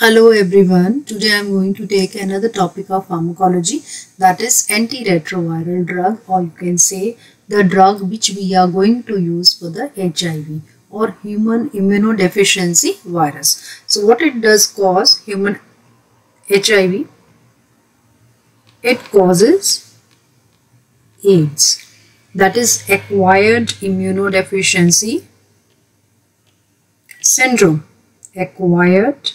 Hello everyone. Today I am going to take another topic of pharmacology that is antiretroviral drug or you can say the drug which we are going to use for the HIV or human immunodeficiency virus. So what it does cause human HIV? It causes AIDS that is acquired immunodeficiency syndrome acquired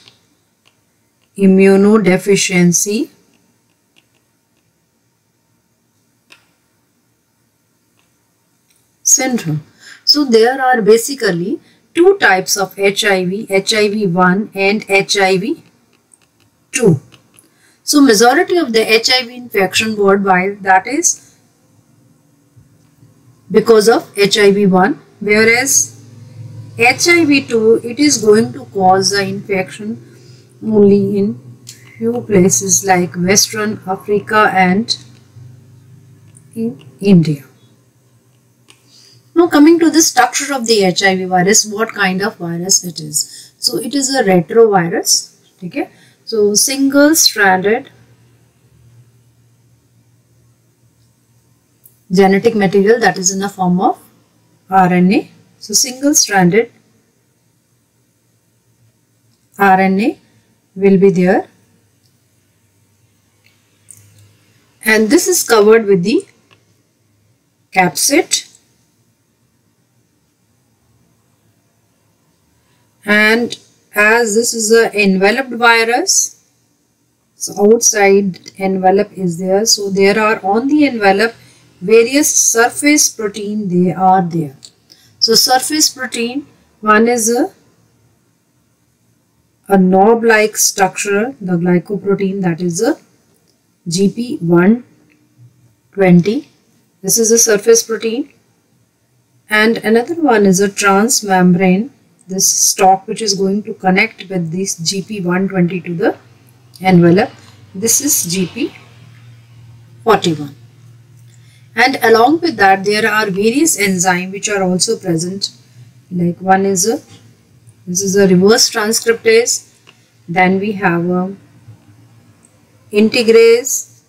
immunodeficiency syndrome. So there are basically two types of HIV, HIV-1 and HIV-2. So majority of the HIV infection worldwide that is because of HIV-1 whereas HIV-2 it is going to cause the infection only in few places like Western Africa and in India. Now coming to the structure of the HIV virus, what kind of virus it is. So it is a retrovirus. Okay. So single stranded genetic material that is in the form of RNA. So single stranded RNA will be there. And this is covered with the capsid and as this is a enveloped virus so outside envelope is there. So there are on the envelope various surface protein they are there. So surface protein one is a a knob-like structure, the glycoprotein that is a GP120. This is a surface protein. And another one is a transmembrane, this stalk which is going to connect with this GP120 to the envelope. This is GP41. And along with that, there are various enzymes which are also present. Like one is a this is a reverse transcriptase. Then we have a integrase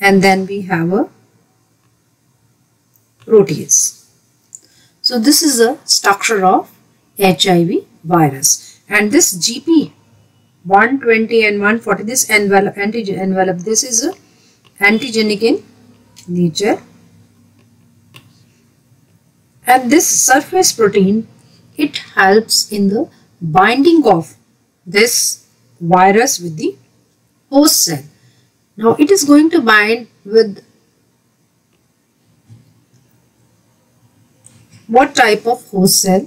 and then we have a protease. So this is a structure of HIV virus and this GP 120 and 140 this envelope antigen envelope this is a antigenic in nature and this surface protein it helps in the binding of this virus with the host cell. Now it is going to bind with what type of host cell?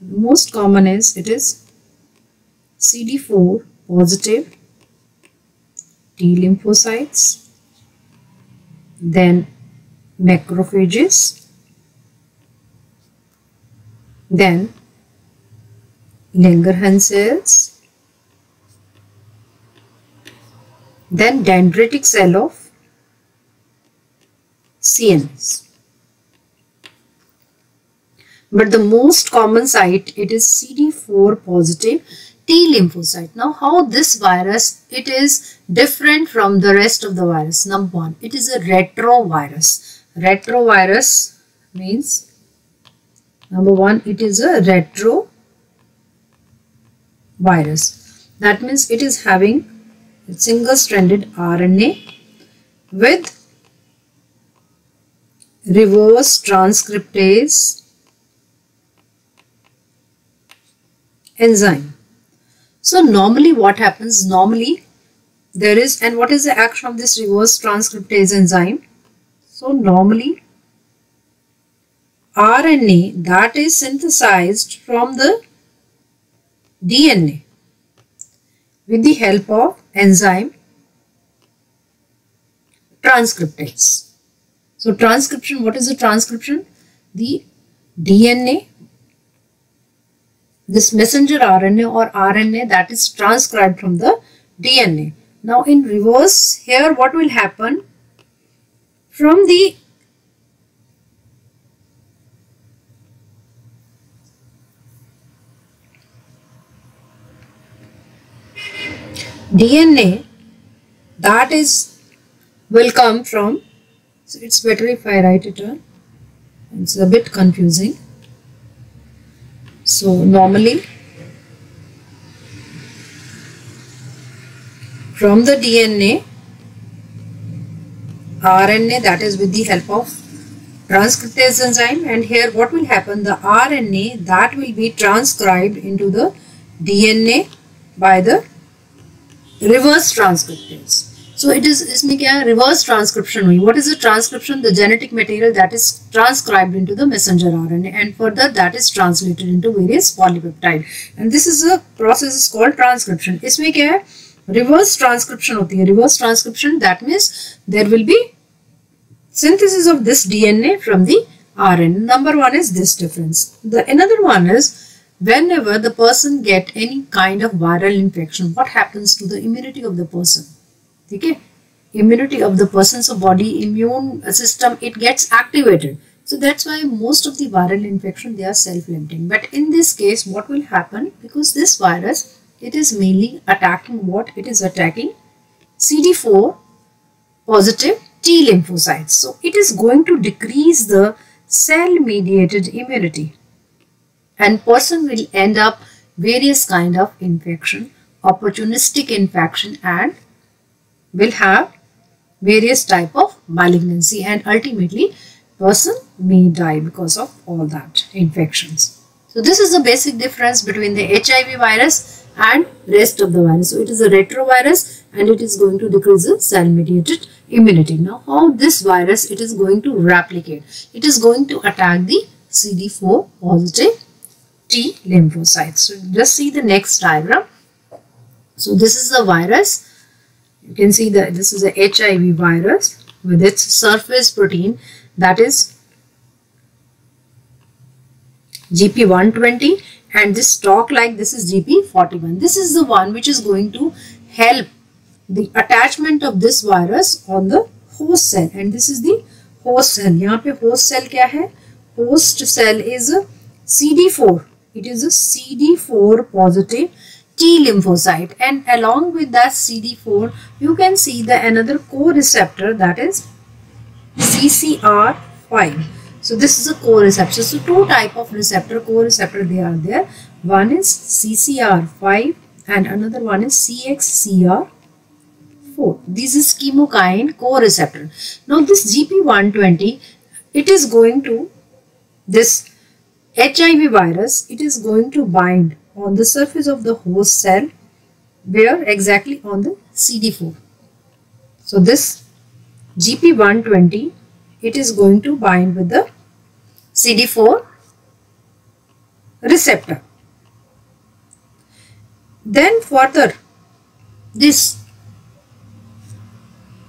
Most common is it is CD4 positive T lymphocytes, then macrophages, then Langerhans cells, then dendritic cell of CNS. But the most common site, it is CD4 positive T lymphocyte. Now, how this virus, it is different from the rest of the virus. Number one, it is a retrovirus. Retrovirus means, number one, it is a retro virus. That means it is having single-stranded RNA with reverse transcriptase enzyme. So normally what happens? Normally there is and what is the action of this reverse transcriptase enzyme? So normally RNA that is synthesized from the DNA with the help of enzyme transcriptase. So transcription, what is the transcription? The DNA, this messenger RNA or RNA that is transcribed from the DNA. Now in reverse here what will happen? From the DNA that is will come from so it's better if I write it on it's a bit confusing. So normally from the DNA RNA that is with the help of transcriptase enzyme and here what will happen the RNA that will be transcribed into the DNA by the reverse transcriptase. So it is इसमें क्या reverse transcription हुई. What is the transcription? The genetic material that is transcribed into the messenger RNA and further that is translated into various polypeptide. And this is a process is called transcription. इसमें क्या है? Reverse transcription होती है. Reverse transcription that means there will be synthesis of this DNA from the RNA. Number one is this difference. The another one is whenever the person get any kind of viral infection, what happens to the immunity of the person? Okay? Immunity of the person's body, immune system, it gets activated. So that's why most of the viral infection, they are self-limiting. But in this case, what will happen? Because this virus, it is mainly attacking what? It is attacking CD4 positive T lymphocytes. So it is going to decrease the cell mediated immunity and person will end up various kind of infection, opportunistic infection and will have various type of malignancy and ultimately person may die because of all that infections. So this is the basic difference between the HIV virus and rest of the virus. So it is a retrovirus and it is going to decrease the cell mediated immunity. Now how this virus it is going to replicate? It is going to attack the CD4 positive T lymphocytes. So just see the next diagram. So this is the virus. You can see that this is a HIV virus with its surface protein that is GP120 and this stalk like this is GP41. This is the one which is going to help the attachment of this virus on the host cell and this is the host cell. यहाँ पे host cell क्या है? Host cell is CD4 it is a CD4 positive T lymphocyte and along with that CD4 you can see the another co-receptor that is CCR5. So this is a co-receptor. So two type of receptor co-receptor they are there. One is CCR5 and another one is CXCR4. This is chemokine co-receptor. Now this GP120 it is going to this HIV virus, it is going to bind on the surface of the host cell where exactly on the CD4. So this GP120, it is going to bind with the CD4 receptor. Then further, this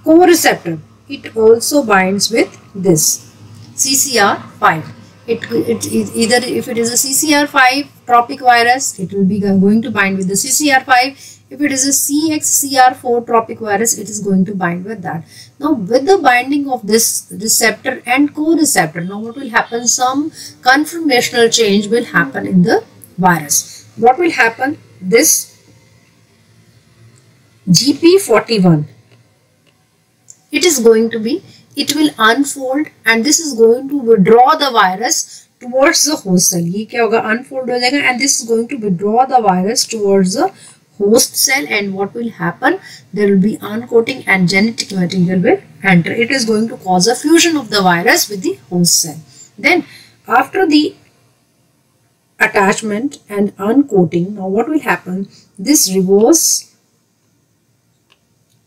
co-receptor, it also binds with this CCR5 it, it, it, either if it is a CCR5 tropic virus, it will be going to bind with the CCR5. If it is a CXCR4 tropic virus, it is going to bind with that. Now, with the binding of this receptor and co-receptor, now what will happen? Some conformational change will happen in the virus. What will happen? This GP41, it is going to be it will unfold and this is going to withdraw the virus towards the host cell. ये क्या होगा unfold हो जाएगा and this is going to withdraw the virus towards the host cell and what will happen there will be uncoating and genetic material will enter. It is going to cause a fusion of the virus with the host cell. Then after the attachment and uncoating now what will happen this reverse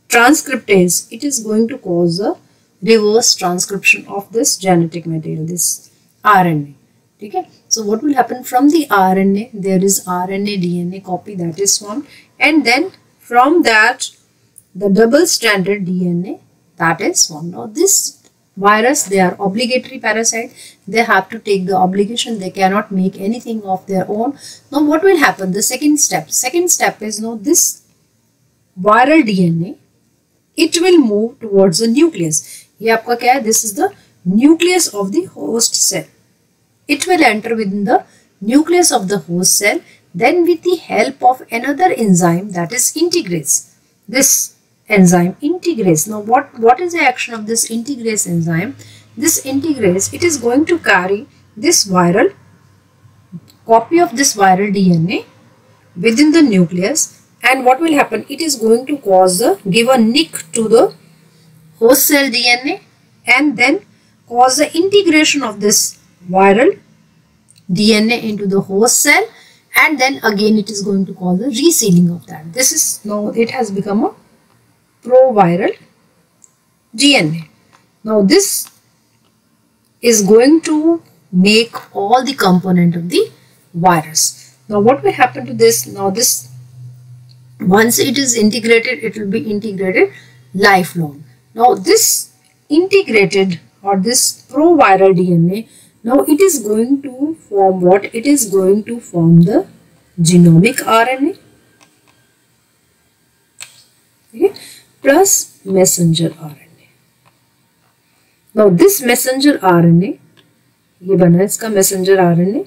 transcriptase it is going to cause a reverse transcription of this genetic material, this RNA. Okay. So what will happen from the RNA? There is RNA DNA copy that is formed and then from that the double stranded DNA that is formed. Now this virus they are obligatory parasite they have to take the obligation they cannot make anything of their own now what will happen the second step second step is now this viral dna it will move towards the nucleus ये आपका क्या है this is the nucleus of the host cell it will enter within the nucleus of the host cell then with the help of another enzyme that is integrase this enzyme integrase. Now what, what is the action of this integrase enzyme? This integrase, it is going to carry this viral copy of this viral DNA within the nucleus and what will happen? It is going to cause the, give a nick to the host cell DNA and then cause the integration of this viral DNA into the host cell and then again it is going to cause the resealing of that. This is now it has become a proviral DNA. Now this is going to make all the component of the virus. Now what will happen to this? Now this once it is integrated it will be integrated lifelong. Now this integrated or this proviral DNA now it is going to form what? It is going to form the genomic RNA okay, plus messenger RNA. Now this messenger RNA ये बना है इसका messenger RNA.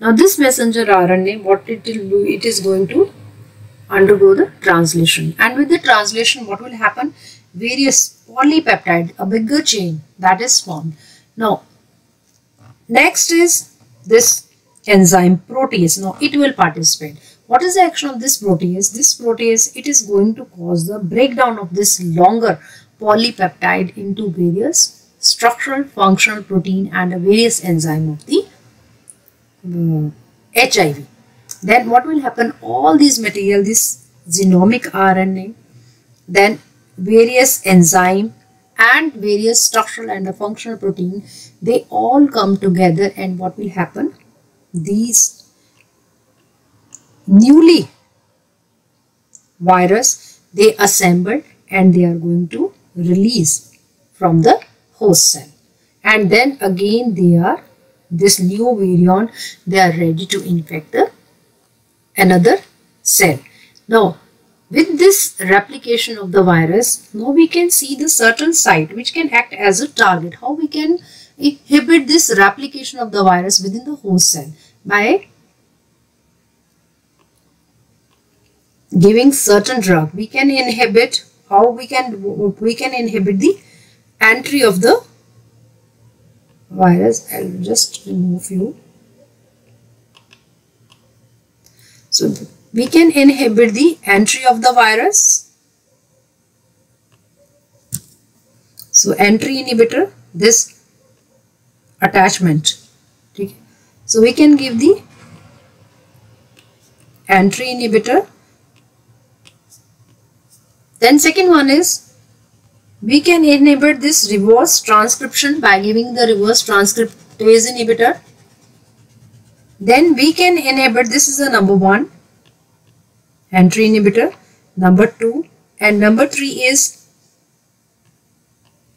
Now this messenger RNA what it will do it is going to undergo the translation and with the translation what will happen Various polypeptide a bigger chain that is formed. Now Next is this enzyme protease. Now it will participate. What is the action of this protease? This protease, it is going to cause the breakdown of this longer polypeptide into various structural, functional protein and a various enzyme of the um, HIV. Then what will happen? All these material, this genomic RNA, then various enzyme and various structural and functional protein they all come together and what will happen? These newly virus they assemble and they are going to release from the host cell. And then again they are this new virion they are ready to infect the another cell. Now with this replication of the virus, now we can see the certain site which can act as a target. How we can inhibit this replication of the virus within the host cell? By giving certain drug. We can inhibit, how we can, we can inhibit the entry of the virus. I'll just remove you. So we can inhibit the entry of the virus. So entry inhibitor, this attachment. So we can give the entry inhibitor. Then second one is we can inhibit this reverse transcription by giving the reverse transcriptase inhibitor. Then we can inhibit, this is the number one, entry inhibitor number 2 and number 3 is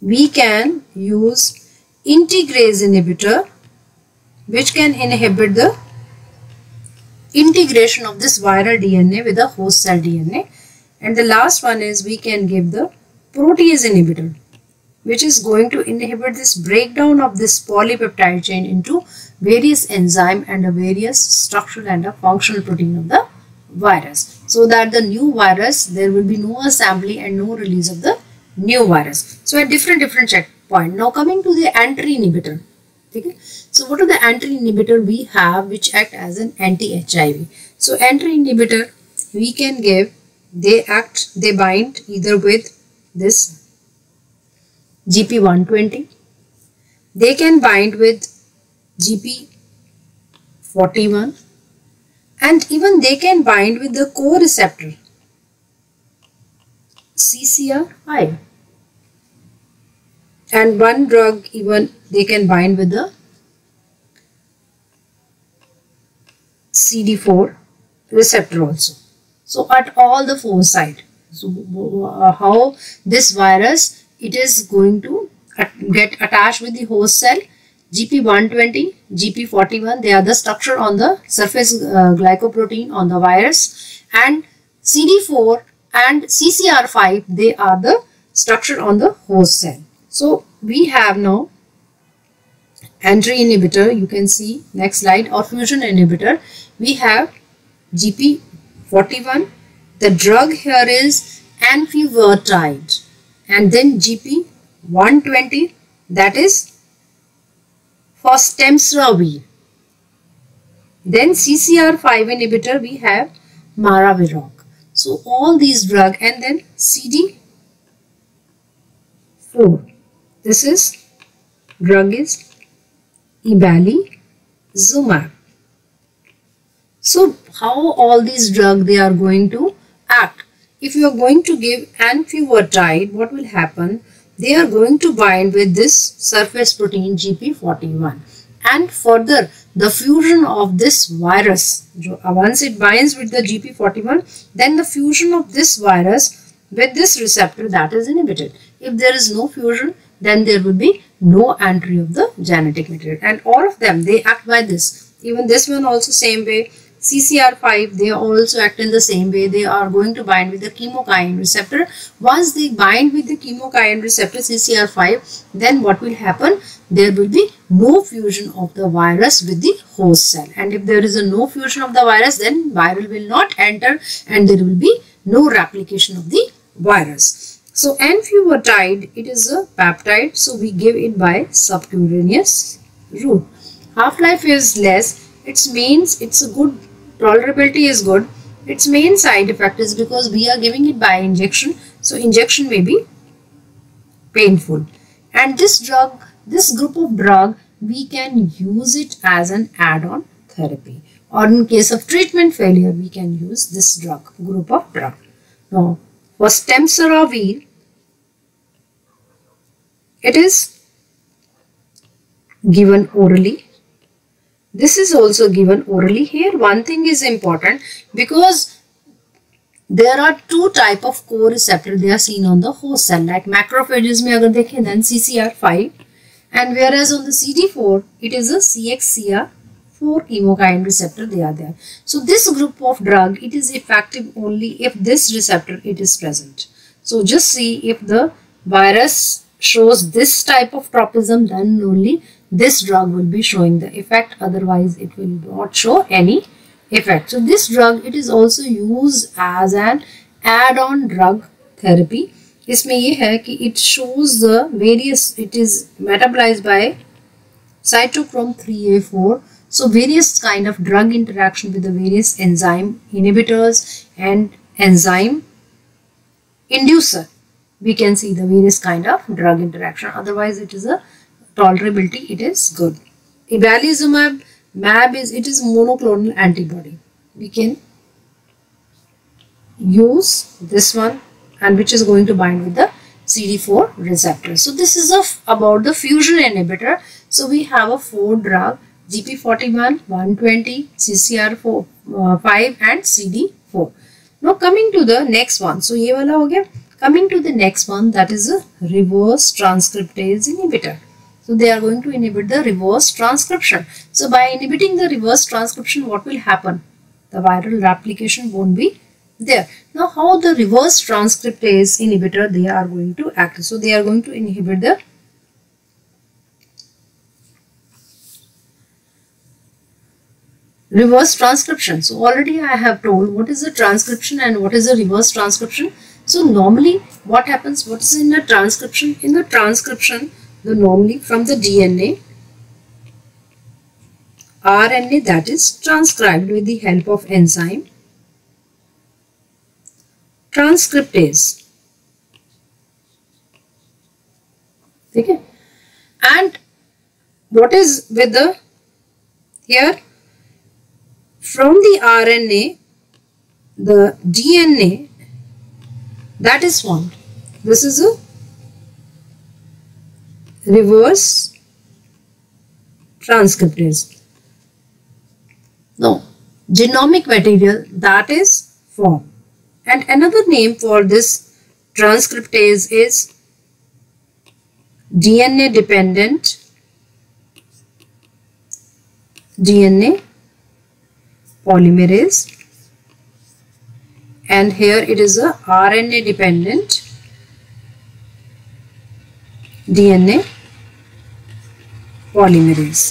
we can use integrase inhibitor which can inhibit the integration of this viral DNA with the host cell DNA and the last one is we can give the protease inhibitor which is going to inhibit this breakdown of this polypeptide chain into various enzyme and a various structural and a functional protein of the virus so that the new virus there will be no assembly and no release of the new virus. So at different different checkpoint. Now coming to the entry inhibitor. Okay? So what are the entry inhibitor we have which act as an anti-hiv so entry inhibitor we can give they act they bind either with this gp120 they can bind with gp41 and even they can bind with the co-receptor CCR5 and one drug even they can bind with the CD4 receptor also. So at all the four side. So uh, how this virus it is going to get attached with the host cell GP120, GP41, they are the structure on the surface uh, glycoprotein on the virus and CD4 and CCR5, they are the structure on the host cell. So we have now entry inhibitor, you can see next slide or fusion inhibitor. We have GP41. The drug here is enfuvirtide and then GP 120 that is fostemsavir. Then CCR5 inhibitor we have maraviroc. So all these drug and then CD4. This is drug is ibalizumab. So how all these drug they are going to act? If you are going to give enfuvirtide, what will happen? They are going to bind with this surface protein GP41 and further the fusion of this virus uh, once it binds with the GP41 then the fusion of this virus with this receptor that is inhibited. If there is no fusion then there will be no entry of the genetic material. And all of them they act by this. Even this one also same way CCR5 they also act in the same way. They are going to bind with the chemokine receptor. Once they bind with the chemokine receptor CCR5 then what will happen? There will be no fusion of the virus with the host cell. And if there is a no fusion of the virus then viral will not enter and there will be no replication of the virus. So enfuvirtide, it is a peptide, so we give it by subcutaneous route. Half-life is less, it means it's a good, tolerability is good. Its main side effect is because we are giving it by injection, so injection may be painful. And this drug, this group of drug, we can use it as an add-on therapy. Or in case of treatment failure, we can use this drug, group of drug. Now, fostemsavir, it is given orally. This is also given orally here. One thing is important because there are two type of co-receptor they are seen on the host cell like macrophages mein agar dekhe then CCR5 and whereas on the CD4 it is a CXCR4 chemokine receptor they are there. So this group of drug it is effective only if this receptor it is present. So just see if the virus shows this type of tropism then only this drug will be showing the effect otherwise it will not show any effect. So this drug it is also used as an add-on drug therapy. इसमें ये है कि it shows the various it is metabolized by cytochrome 3a4 so various kind of drug interaction with the various enzyme inhibitors and enzyme inducer we can see the various kind of drug interaction. Otherwise, it is a tolerability, it is good. Ibalizumab, MAB is, it is monoclonal antibody. We can use this one and which is going to bind with the CD4 receptor. So this is of about the fusion inhibitor. So we have a four drug GP41, 120, CCR4, uh, 5 and CD4. Now coming to the next one. So ye wala ho gaya. Coming to the next one that is a reverse transcriptase inhibitor. So they are going to inhibit the reverse transcription. So by inhibiting the reverse transcription what will happen? The viral replication won't be there. Now how the reverse transcriptase inhibitor they are going to act. So they are going to inhibit the reverse transcription. So already I have told what is the transcription and what is the reverse transcription. So normally what happens, what is in the transcription? In the transcription, the normally from the DNA, RNA that is transcribed with the help of enzyme transcriptase. Okay. And what is with the here from the RNA the DNA that is formed. This is a reverse transcriptase. No, genomic material that is formed. And another name for this transcriptase is DNA dependent DNA polymerase and here it is a RNA dependent DNA polymerase.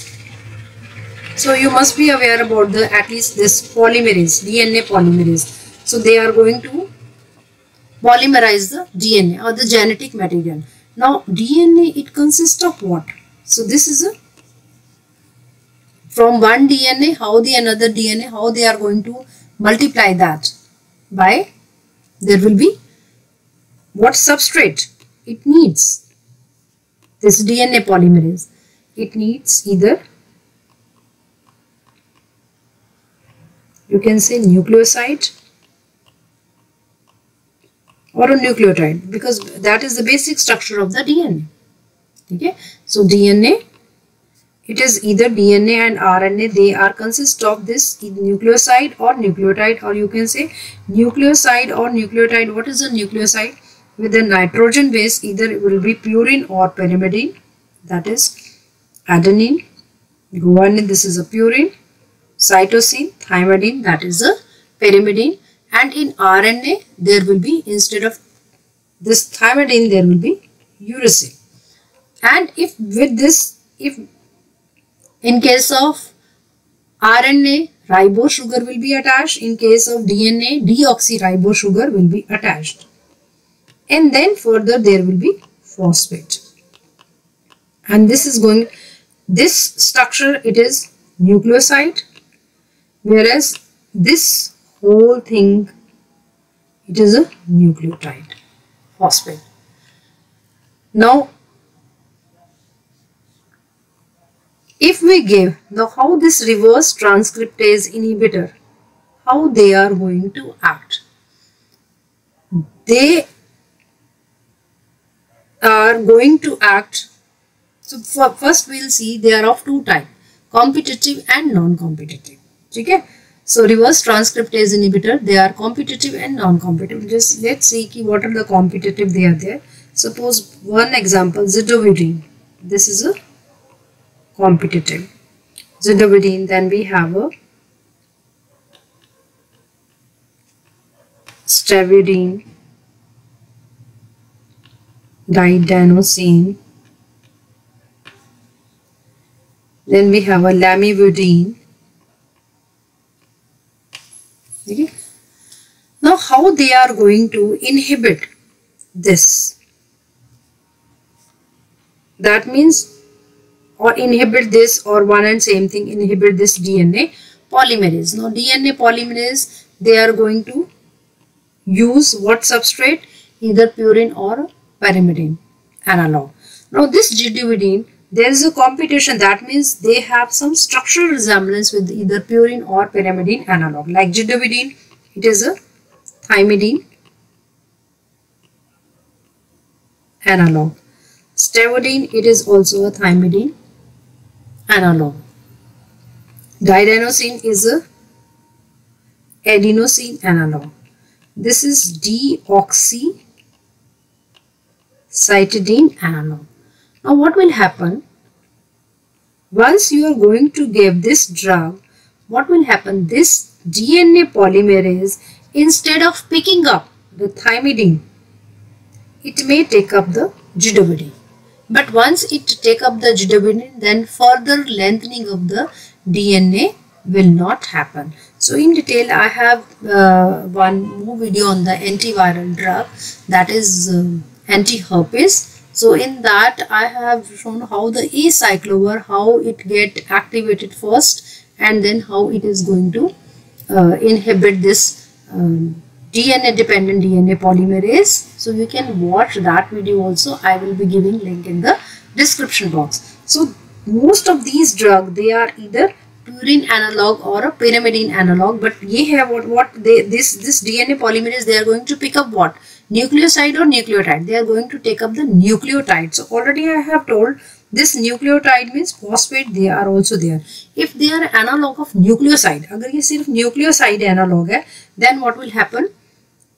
So you must be aware about the at least this polymerase, DNA polymerase. So they are going to polymerize the DNA or the genetic material. Now DNA it consists of what? So this is a from one DNA how the another DNA how they are going to multiply that by there will be what substrate it needs this DNA polymerase it needs either you can say nucleoside or a nucleotide because that is the basic structure of the DNA. Okay, so DNA it is either DNA and RNA they are consist of this nucleoside or nucleotide or you can say nucleoside or nucleotide. What is a nucleoside? With a nitrogen base either it will be purine or pyrimidine that is adenine guanine this is a purine cytosine thymidine that is a pyrimidine and in RNA there will be instead of this thymidine there will be uracil. And if with this if in case of RNA ribose sugar will be attached. In case of DNA deoxyribose sugar will be attached. And then further there will be phosphate. And this is going this structure it is nucleoside whereas this whole thing it is a nucleotide phosphate. Now if we give now how this reverse transcriptase inhibitor how they are going to act? They are going to act so first we'll see they are of two type competitive and non-competitive okay so reverse transcriptase inhibitor, they are competitive and non-competitive. Just let's see what are the competitive they are there. Suppose one example, zidovudine. This is a competitive. Zidovudine, then we have a stavudine, didanosine. Then we have a lamivudine. Okay. Now how they are going to inhibit this? That means or inhibit this or one and same thing inhibit this DNA polymerase. Now DNA polymerase they are going to use what substrate? Either purine or pyrimidine analog. Now this zidovudine there is a competition. That means they have some structural resemblance with either purine or pyrimidine analog. Like zidovudine it is a thymidine analog. Stavudine it is also a thymidine analog. Didanosine is a adenosine analog. This is deoxycytidine analog now what will happen? Once you are going to give this drug, what will happen? This DNA polymerase, instead of picking up the thymidine, it may take up the zidovudine. But once it take up the zidovudine, then further lengthening of the DNA will not happen. So in detail, I have uh, one more video on the antiviral drug that is uh, anti-herpes so in that I have shown how the acyclovir, how it get activated first and then how it is going to uh, inhibit this um, DNA dependent DNA polymerase. So you can watch that video also. I will be giving link in the description box. So most of these drugs they are either purine analog or a pyrimidine analog but ye have what what they this this DNA polymerase they are going to pick up what nucleoside or nucleotide. They are going to take up the nucleotide. So already I have told this nucleotide means phosphate they are also there. If they are analog of nucleoside agar ye sirf nucleoside analog hai then what will happen?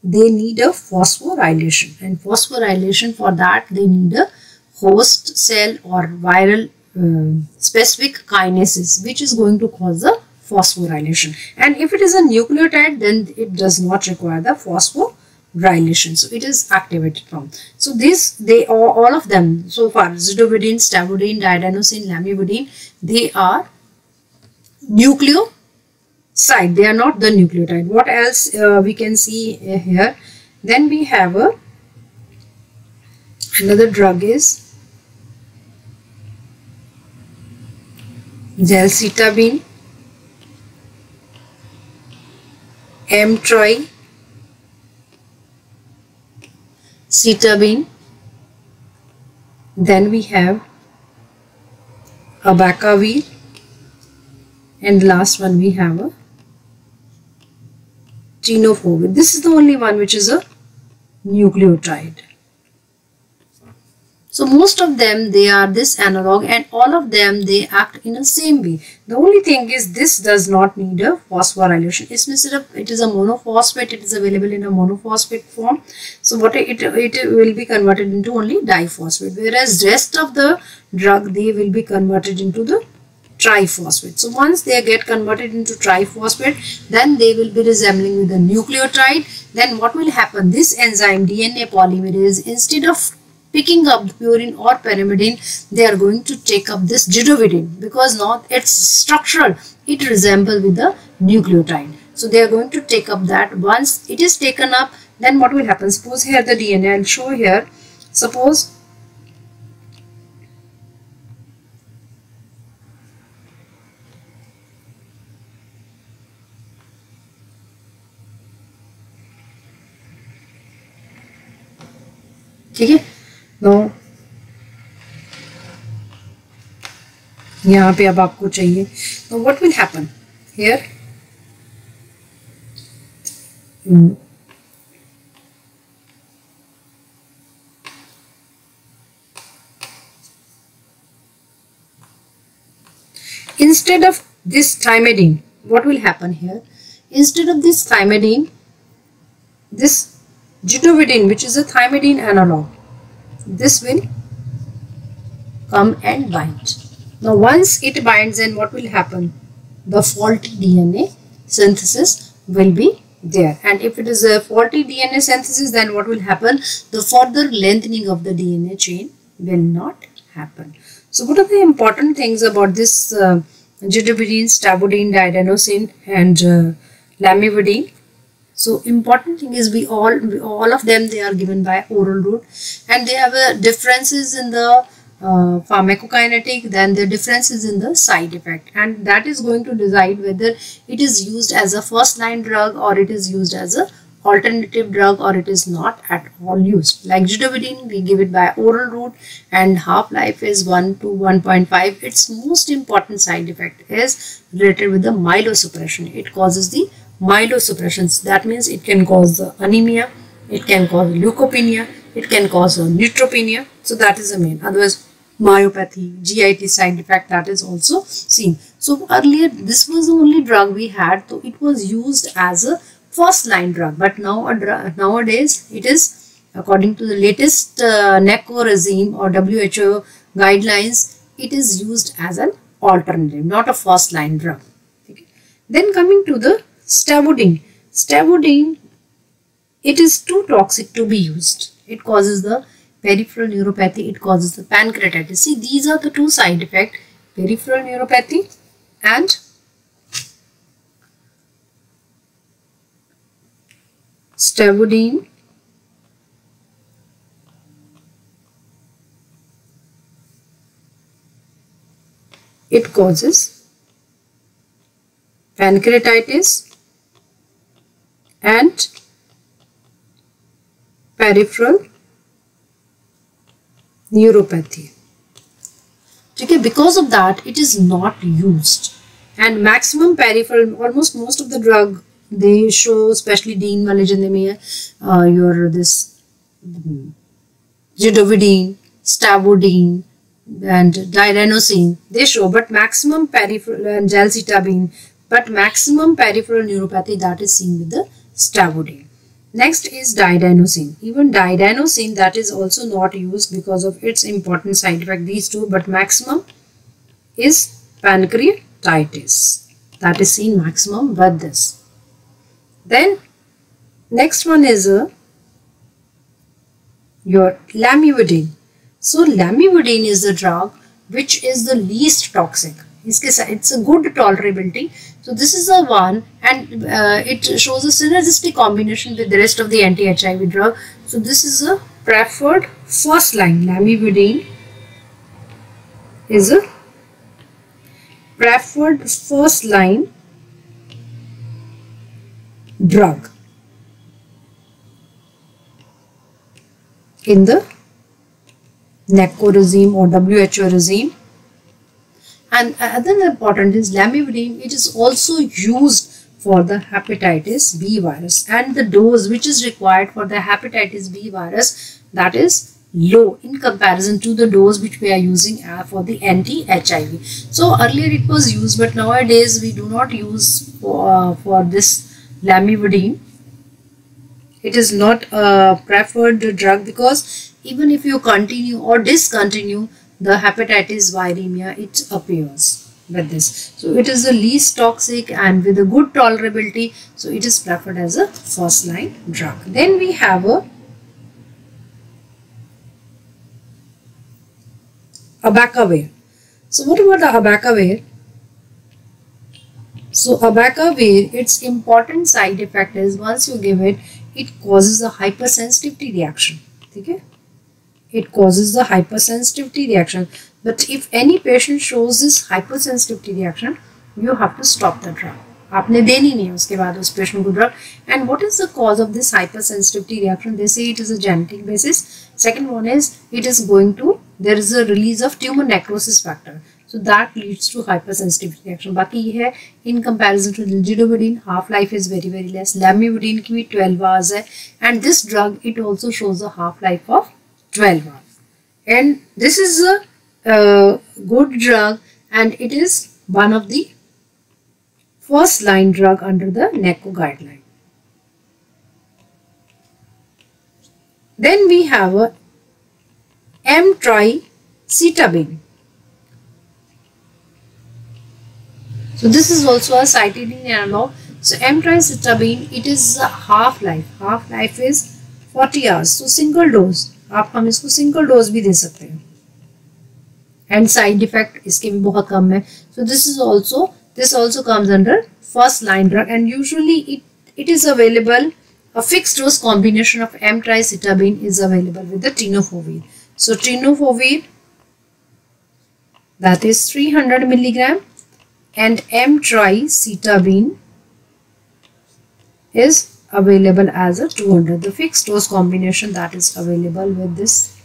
They need a phosphorylation. And phosphorylation for that they need a host cell or viral uh, specific kinases which is going to cause the phosphorylation. And if it is a nucleotide then it does not require the phosphorylation dilation. So it is activated from. So this they are all of them so far zidovudine, stavudine, didanosine, lamivudine they are nucleoside. They are not the nucleotide. What else uh, we can see here? Then we have a another drug is Zalcitabine, Citabine. Then we have Abacavir and last one we have a tenofovir. This is the only one which is a nucleotide. So most of them they are this analog and all of them they act in the same way. The only thing is this does not need a phosphorylation. It's instead of it is a monophosphate, it is available in a monophosphate form. So what it, it will be converted into only diphosphate. Whereas rest of the drug they will be converted into the triphosphate. So once they get converted into triphosphate, then they will be resembling with the nucleotide. Then what will happen? This enzyme DNA polymerase instead of picking up purine or pyrimidine, they are going to take up this zidovudine because now it's structural. It resembles with the nucleotide. So they are going to take up that. Once it is taken up, then what will happen? Suppose here the DNA, I'll show here. Suppose ठीक है नौ यहाँ पे अब आपको चाहिए। तो what will happen here instead of this thymidine what will happen here instead of this thymidine this zidovudine which is a thymidine analogue this will come and bind. Now once it binds then what will happen? The faulty DNA synthesis will be there. And if it is a faulty DNA synthesis then what will happen? The further lengthening of the DNA chain will not happen. So what are the important things about this uh, zidovudine, stavudine, didanosine and uh, lamivudine so important thing is we all all of them they are given by oral route and they have a differences in the uh, pharmacokinetic then the differences in the side effect and that is going to decide whether it is used as a first line drug or it is used as a alternative drug or it is not at all used. Like zidovudine, we give it by oral route and half-life is 1 to 1.5. Its most important side effect is related with the myelosuppression. It causes the myelosuppressions. That means it can cause anemia, it can cause leukopenia, it can cause neutropenia. So that is the main. Otherwise, myopathy, GIT side effect that is also seen. So earlier this was the only drug we had. So it was used as a first line drug. But now nowadays it is according to the latest uh, NACO regime or WHO guidelines, it is used as an alternative, not a first line drug. Okay. Then coming to the Stavudine. Stavudine, it is too toxic to be used. It causes the peripheral neuropathy, it causes the pancreatitis. See, these are the two side effects, peripheral neuropathy and Stavudine it causes pancreatitis and peripheral neuropathy. Okay, because of that, it is not used. And maximum peripheral, almost most of the drug, they show, especially Dean Malajanamia, uh, your this um, zidovudine, stavudine, and didanosine, they show, but maximum peripheral and but maximum peripheral neuropathy that is seen with the stavudine. Next is didanosine. Even didanosine that is also not used because of its important side effect these two but maximum is pancreatitis that is seen maximum but this. Then next one is uh, your lamivudine. So lamivudine is the drug which is the least toxic. इसके it's a good tolerability so this is the one and uh, it shows a synergistic combination with the rest of the anti-HIV drug so this is a preferred first line lamivudine is a preferred first line drug in the NACO regime or WHO regime. and another important is lamivudine. It is also used for the hepatitis B virus and the dose which is required for the hepatitis B virus that is low in comparison to the dose which we are using uh, for the anti-HIV. So earlier it was used but nowadays we do not use for, uh, for this lamivudine. It is not a preferred drug because even if you continue or discontinue the hepatitis viremia it appears with this. So it is the least toxic and with a good tolerability so it is preferred as a first line drug. Then we have a abacavir. So what about the abacavir? So abacavir, its important side effect is once you give it, it causes a hypersensitivity reaction. Okay? It causes the hypersensitivity reaction. But if any patient shows this hypersensitivity reaction, you have to stop the drug. आपने देनी नहीं उसके बाद उस patient को drug and what is the cause of this hypersensitivity reaction they say it is a genetic basis second one is it is going to there is a release of tumor necrosis factor so that leads to hypersensitivity reaction बाकी ये है in comparison to ligidovidine half life is very very less lamivudine की भी 12 hours है and this drug it also shows a half life of 12 hours and this is a uh, good drug and it is one of the first line drug under the NACO guideline. Then we have a emtricitabine. So this is also a cytidine analog. So emtricitabine, it is half-life. Half-life is 40 hours. So single dose. आप हम इसको single dose भी दे सकते हैं and side effect इसके भी बहुत कम है so this is also this also comes under first line drug and usually it, it is available, a fixed dose combination of M-tricetabine is available with the tenofovir. So tenofovir that is 300 milligram and M-tricetabine is available as a 200 the fixed dose combination that is available with this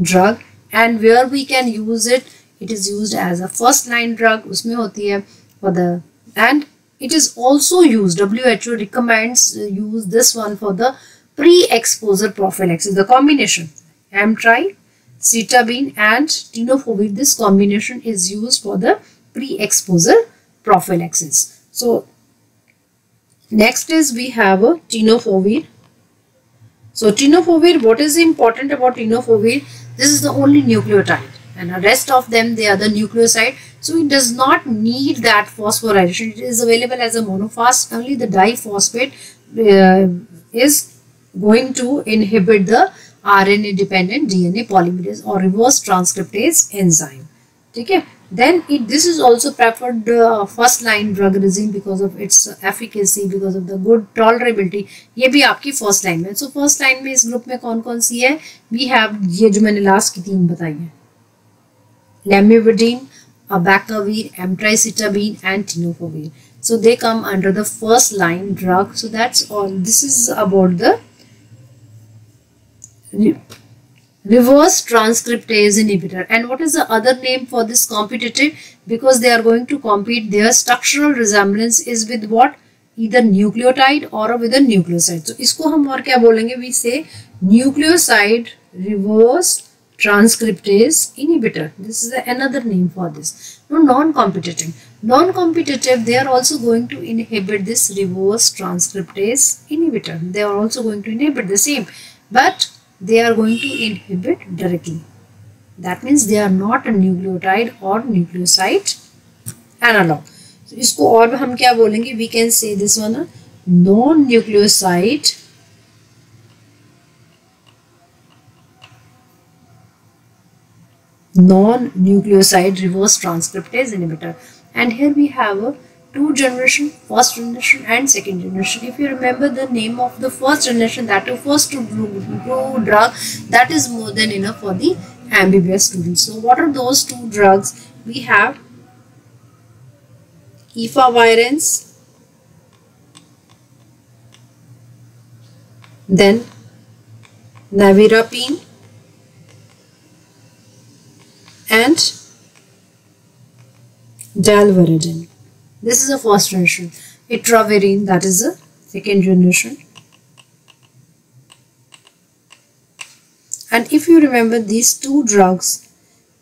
drug. And where we can use it it is used as a first line drug. usme hoti hai for the and it is also used who recommends uh, use this one for the pre-exposure prophylaxis. The combination amtry cetabine and tenofovir. This combination is used for the pre-exposure prophylaxis. So next is we have a tenofovir so tenofovir what is important about tenofovir this is the only nucleotide and the rest of them they are the nucleoside. So it does not need that phosphorylation. It is available as a monophos only the diphosphate uh, is going to inhibit the RNA dependent DNA polymerase or reverse transcriptase enzyme. Okay then it this is also preferred uh, first line drug regime because of its efficacy because of the good tolerability ये भी आपकी first line में so first line में इस group में कौन कौन सी है we have ये जो मैंने last की तीन बताई है lamivudine, abacavir, emtricitabine and tenofovir. So they come under the first line drug. So that's all. This is about the reverse transcriptase inhibitor. And what is the other name for this competitive? Because they are going to compete, their structural resemblance is with what? Either nucleotide or with a nucleoside. So इसको हम और क्या बोलेंगे? We say nucleoside reverse transcriptase inhibitor. This is another name for this. No, non-competitive. Non-competitive, they are also going to inhibit this reverse transcriptase inhibitor. They are also going to inhibit the same, but they are going to inhibit directly. That means they are not a nucleotide or nucleoside analog. So, इसको और हम क्या बोलेंगे? We can say this one non-nucleoside non-nucleoside reverse transcriptase inhibitor and here we have a two generation first generation and second generation. If you remember the name of the first generation that the first two drug that is more than enough for the MBBS students. So what are those two drugs? We have efavirenz then nevirapine and delavirdine. This is the first generation. Etravirine, that is the second generation. And if you remember these two drugs,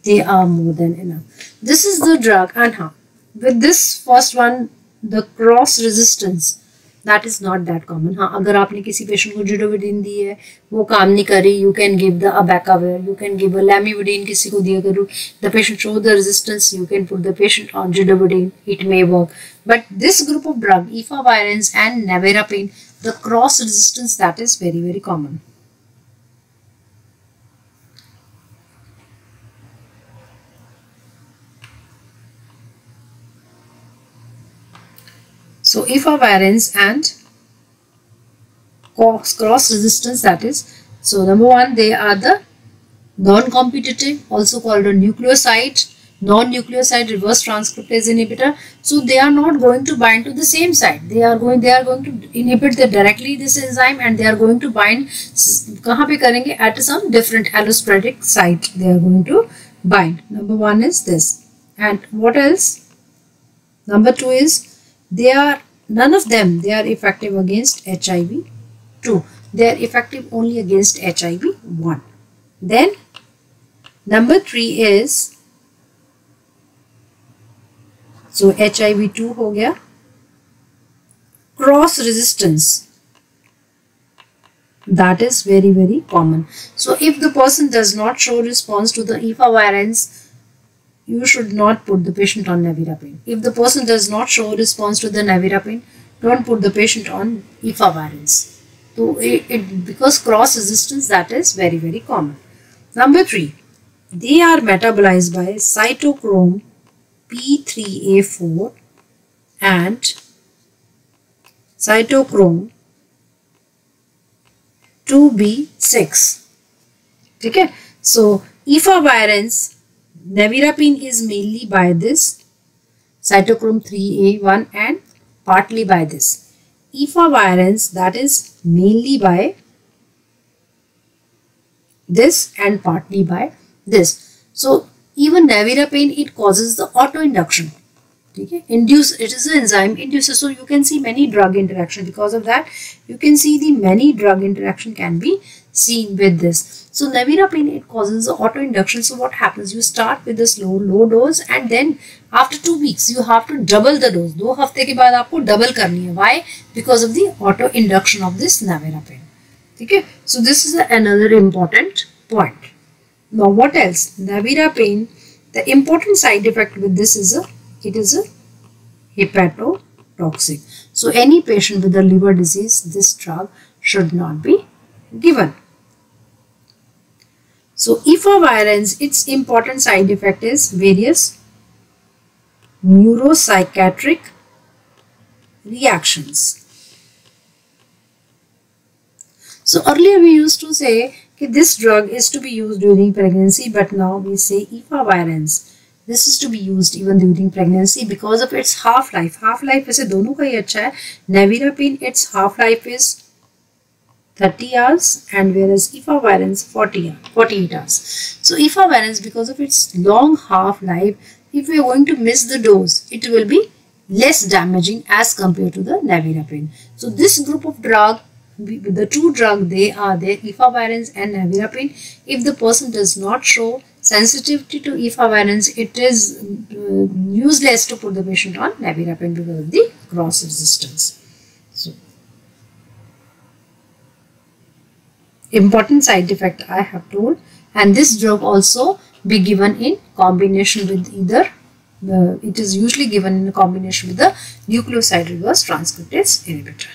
they are more than enough. This is the drug and? With this first one, the cross resistance that is not that common हाँ अगर आपने किसी patient को जुडोविडीन दी है, वो काम नहीं कर रही you can give the abacavir you can give a lamivudine किसी को दिया करो। The patient show the resistance you can put the patient on zidovudine it may work but this group of drug efavirenz and nevirapine the cross resistance that is very very common So efavirenz and cross resistance that is. So number one they are the non-competitive also called a nucleoside non-nucleoside reverse transcriptase inhibitor. So they are not going to bind to the same site they are going they are going to inhibit the directly this enzyme and they are going to bind kahan pe at some different allosteric site they are going to bind. Number one is this. And what else? Number two is they are none of them they are effective against HIV 2 they are effective only against HIV 1 then number 3 is so HIV 2 ho gaya cross resistance. That is very very common. So if the person does not show response to the efavirenz you should not put the patient on nevirapine. If the person does not show response to the nevirapine, don't put the patient on efavirenz. So it, it, because cross resistance that is very very common. Number three, they are metabolized by cytochrome P3A4 and cytochrome 2B6. Okay, so efavirenz Nevirapine is mainly by this cytochrome 3A1 and partly by this. Efavirenz that is mainly by this and partly by this. So even nevirapine it causes the autoinduction. Okay? Induce it is an enzyme induces so you can see many drug interaction because of that you can see the many drug interaction can be seen with this. So nevirapine it causes autoinduction. So what happens? You start with this low low dose and then after two weeks you have to double the dose. दो हफ्ते के बाद आपको double करनी है. Why? Because of the auto induction of this nevirapine. Okay. So this is another important point. Now what else? Nevirapine. The important side effect with this is a it is a hepatotoxic. So any patient with a liver disease, this drug should not be given. So efavirenz, its important side effect is various neuropsychiatric reactions. So earlier we used to say that this drug is to be used during pregnancy but now we say efavirenz. This is to be used even during pregnancy because of its half-life. Half-life is दोनों का ही अच्छा है. Nevirapine its half-life is 30 hours and whereas efavirenz 40 48 hours. So efavirenz because of its long half-life if we are going to miss the dose it will be less damaging as compared to the nevirapine so this group of drug the two drug they are there efavirenz and nevirapine if the person does not show sensitivity to efavirenz it is uh, useless to put the patient on nevirapine because of the cross resistance important side effect I have told and this drug also be given in combination with either uh, it is usually given in combination with the nucleoside reverse transcriptase inhibitor.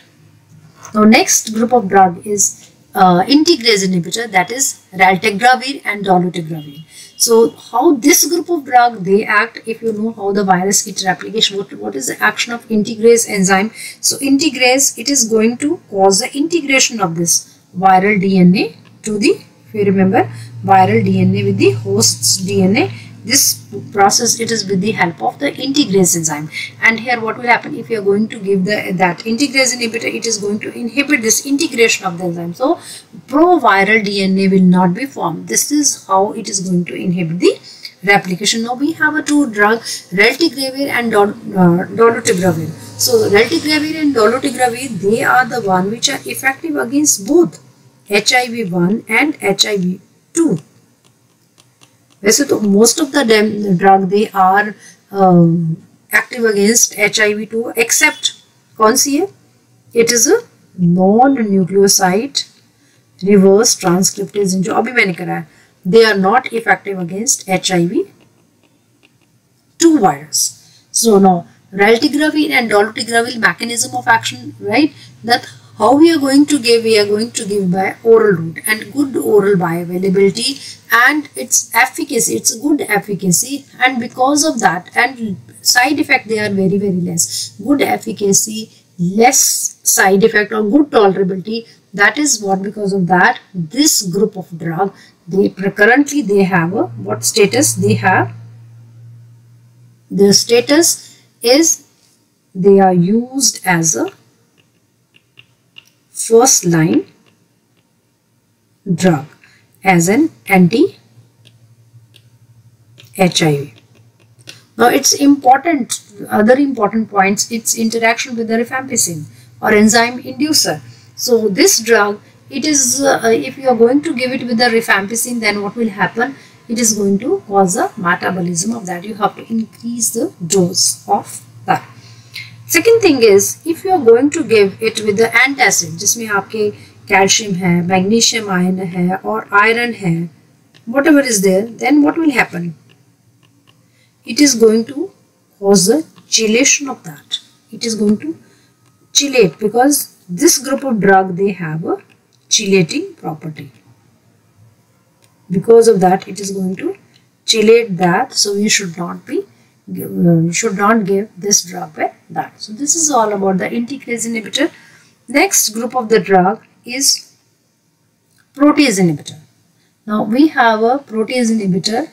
Now next group of drug is uh, integrase inhibitor that is raltegravir and dolutegravir. So how this group of drug they act if you know how the virus it replication what, what is the action of integrase enzyme. So integrase it is going to cause the integration of this viral DNA to the if you remember viral DNA with the host's DNA this process it is with the help of the integrase enzyme. And here what will happen if you are going to give the that integrase inhibitor it is going to inhibit this integration of the enzyme. So proviral dna will not be formed. This is how it is going to inhibit the replication. Now we have a two drug raltegravir and dol uh, dolutegravir. So raltegravir and dolutegravir they are the one which are effective against both HIV1 and HIV2. So most of the drug they are um, active against HIV2 except कौन सी है it is a non nucleoside reverse transcriptase अभी मैंने कराया they are not effective against HIV-2 virus. So now, raltegravir and dolutegravir mechanism of action, right? That how we are going to give, we are going to give by oral route and good oral bioavailability and its efficacy, its good efficacy and because of that and side effect they are very very less. Good efficacy, less side effect or good tolerability that is what because of that this group of drug they currently they have a what status they have the status is they are used as a first line drug as an anti-HIV. Now it's important, other important points, its interaction with the rifampicin or enzyme inducer. So this drug, it is, uh, if you are going to give it with the rifampicin, then what will happen? It is going to cause a metabolism of that. You have to increase the dose of that. Second thing is if you are going to give it with the antacid जिसमें आपके calcium है magnesium ion है और iron है what ever is there then what will happen it is going to cause the chelation of that it is going to chelate because this group of drug they have a chelating property because of that it is going to chelate that so you should not be uh, should not give this drug with that. So this is all about the integrase inhibitor. Next group of the drug is protease inhibitor. Now we have a protease inhibitor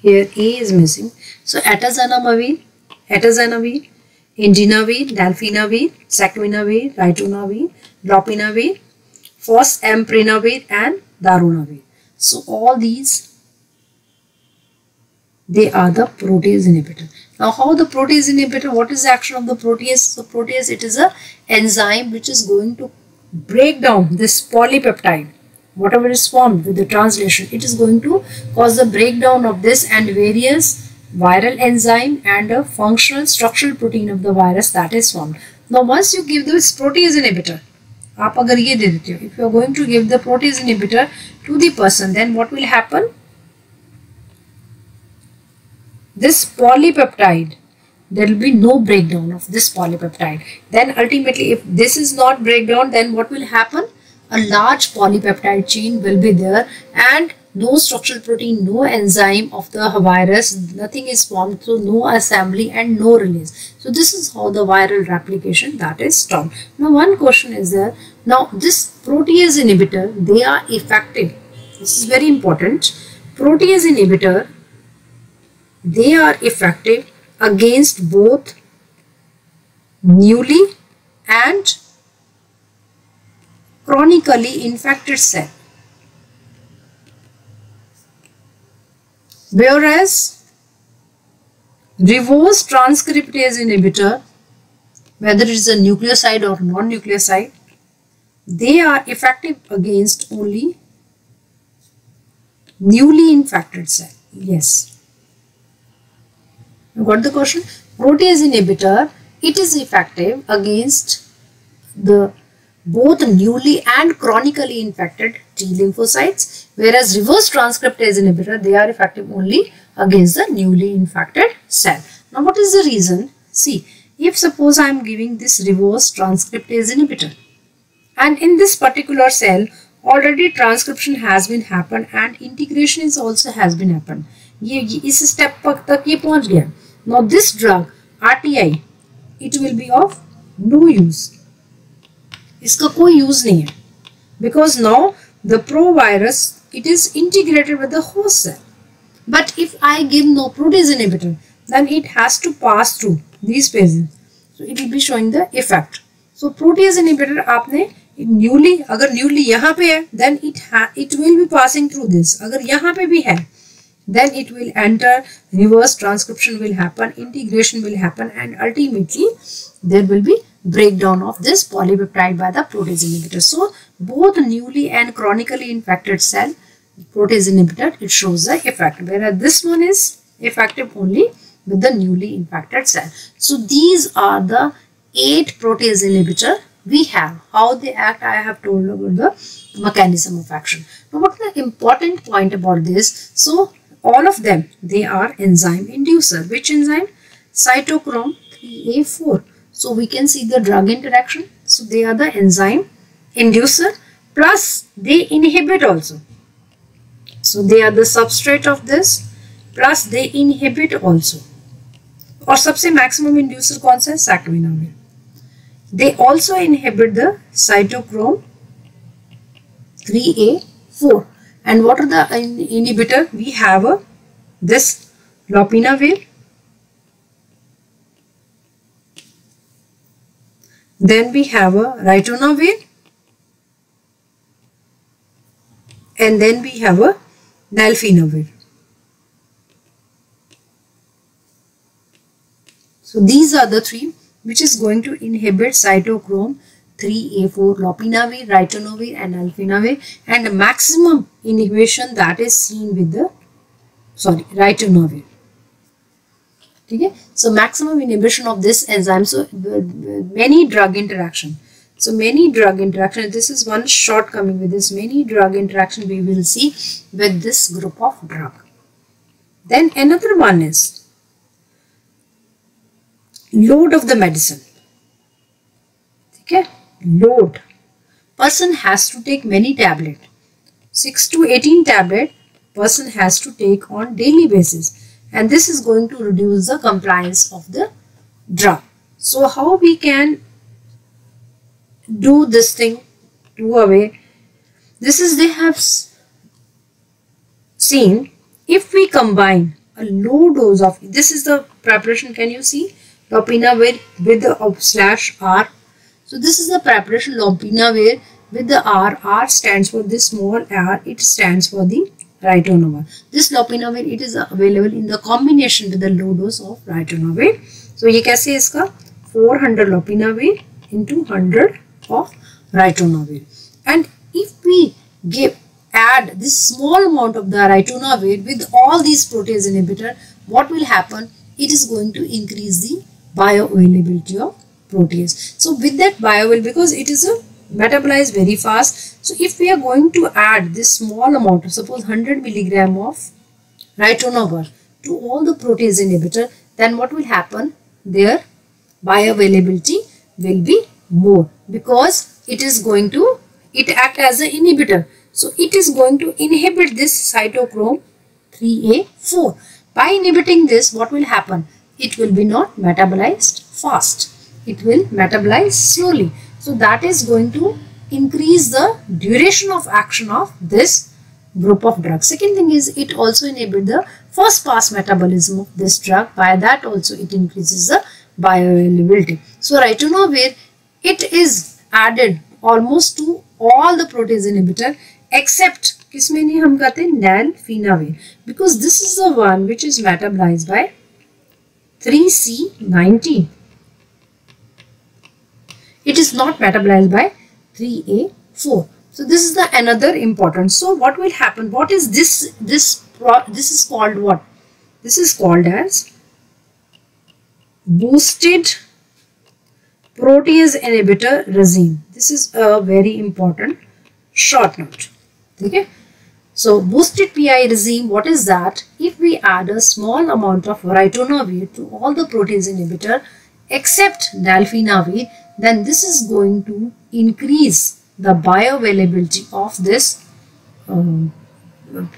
Here A is missing. So atazanamivir, atazanavir, indinavir, nelfinavir, saquinavir, ritonavir, lopinavir, fosamprenavir and darunavir. So all these they are the protease inhibitor. Now how the protease inhibitor, what is the action of the protease? So protease it is a enzyme which is going to break down this polypeptide whatever is formed with the translation it is going to cause the breakdown of this and various viral enzyme and a functional structural protein of the virus that is formed. Now once you give this protease inhibitor आप अगर ये दे देते हो if you are going to give the proteases inhibitor to the person then what will happen this polypeptide there will be no breakdown of this polypeptide then ultimately if this is not breakdown then what will happen a large polypeptide chain will be there and no structural protein, no enzyme of the virus, nothing is formed, so no assembly and no release. So this is how the viral replication that is stopped. Now one question is there, now this protease inhibitor, they are effective. This is very important. Protease inhibitor, they are effective against both newly and chronically infected cell. Whereas reverse transcriptase inhibitor, whether it is a nucleoside or non-nucleoside, they are effective against only newly infected cell. Yes. You got the question? Protease inhibitor, it is effective against the both newly and chronically infected T lymphocytes whereas reverse transcriptase inhibitor they are effective only against the newly infected cell. Now what is the reason? See if suppose I am giving this reverse transcriptase inhibitor and in this particular cell already transcription has been happened and integration is also has been happened ये, ये इस step तक ये पहुंच गया now this drug RTI it will be of no use इसका कोई use नहीं है because now the provirus it is integrated with the host cell but if I give no protease inhibitor then it has to pass through these phases so it will be showing the effect so protease inhibitor आपने newly अगर newly यहाँ पे है then it it will be passing through this अगर यहाँ पे भी है then it will enter reverse transcription will happen integration will happen and ultimately there will be breakdown of this polypeptide by the protease inhibitor so both newly and chronically infected cell protease inhibitor it shows the effect whereas this one is effective only with the newly infected cell so these are the eight protease inhibitor we have. How they act, I have told about the mechanism of action. Now, what the important point about this? So, all of them, they are enzyme inducer. Which enzyme? Cytochrome 3A4. So, we can see the drug interaction. So, they are the enzyme inducer plus they inhibit also. So, they are the substrate of this plus they inhibit also. और सबसे maximum inducer कौन सा है सैक्विनामिन they also inhibit the cytochrome 3A4. And what are the inhibitor? We have a, this lopinavir, then we have a ritonavir, and then we have a nelfinavir. So these are the three which is going to inhibit cytochrome 3A4, lopinavir, ritonavir and nelfinavir and the maximum inhibition that is seen with the, sorry, ritonavir. Okay? So maximum inhibition of this enzyme, so uh, uh, many drug interaction. So many drug interaction, this is one shortcoming with this, many drug interaction we will see with this group of drug. Then another one is load of the medicine okay load person has to take many tablet 6 to 18 tablet person has to take on daily basis and this is going to reduce the compliance of the drug so how we can do this thing do away this is they have seen if we combine a low dose of this is the preparation can you see lopinavir with the slash R. So this is the preparation lopinavir with the R. R stands for this small r. It stands for the ritonavir. This lopinavir it is available in the combination with the low dose of ritonavir. So ये कैसे इसका 400 lopinavir into 100 of ritonavir. And if we give add this small amount of the ritonavir with all these protease inhibitor, what will happen? It is going to increase the bioavailability of protease. So with that bioavail because it is a metabolized very fast. So if we are going to add this small amount, suppose 100 milligram of ritonavir to all the protease inhibitor, then what will happen? Their bioavailability will be more because it is going to, it act as an inhibitor. So it is going to inhibit this cytochrome 3A4. By inhibiting this, what will happen? it will be not metabolized fast. It will metabolize slowly. So that is going to increase the duration of action of this group of drugs. Second thing is it also inhibit the first pass metabolism of this drug. By that also it increases the bioavailability. So ritonavir it is added almost to all the protease inhibitor except किसमें नहीं हम कहते nalfenavir because this is the one which is metabolized by 3C19. it is not metabolized by 3A4. So this is the another important. So what will happen? What is this? This this is called what? This is called as boosted protease inhibitor regime. This is a very important short note. Okay. So boosted PI regime, what is that? If we add a small amount of ritonavir to all the protease inhibitor except nelfinavir, then this is going to increase the bioavailability of this um,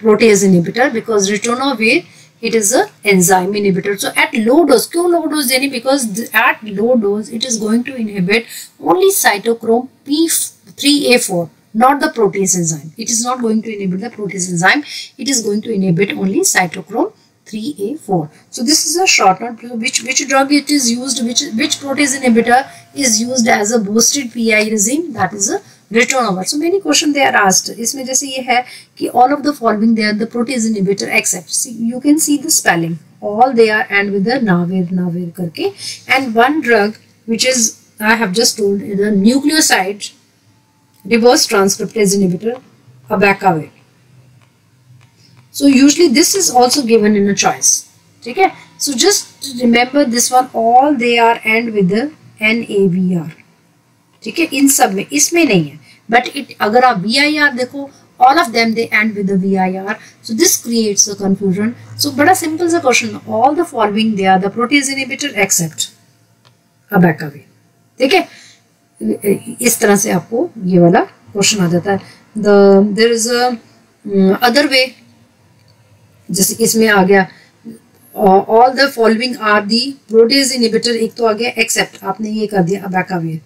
protease inhibitor because ritonavir it is a enzyme inhibitor. So at low dose q low dose because at low dose it is going to inhibit only cytochrome p3a4 not the protease enzyme. It is not going to inhibit the protease enzyme. It is going to inhibit only cytochrome 3A4 so this is a short note which which drug it is used which which protease inhibitor is used as a boosted PI regime that is a ritonavir so many question they are asked इसमें जैसे ये है कि all of the following they are the protease inhibitor except see, you can see the spelling all they are and with the navir navir करके and one drug which is I have just told the nucleoside reverse transcriptase inhibitor abacavir So usually this is also given in a choice ठीक है? So just remember this one all they are end with N A V R ठीक है? इन सब में, इसमें नहीं है. But it अगर आप वी आई आर देखो all of them they end with V I R so this creates a confusion so बड़ा सिंपल सा question all the following they are the protease inhibitor except ठीक है? इस तरह से आपको ये वाला क्वेश्चन आ जाता है. The there is other way जैसे कि इसमें आ गया all the following are the protease inhibitor एक तो आ गया एक्सेप्ट आपने ये कर दिया अबैकाविर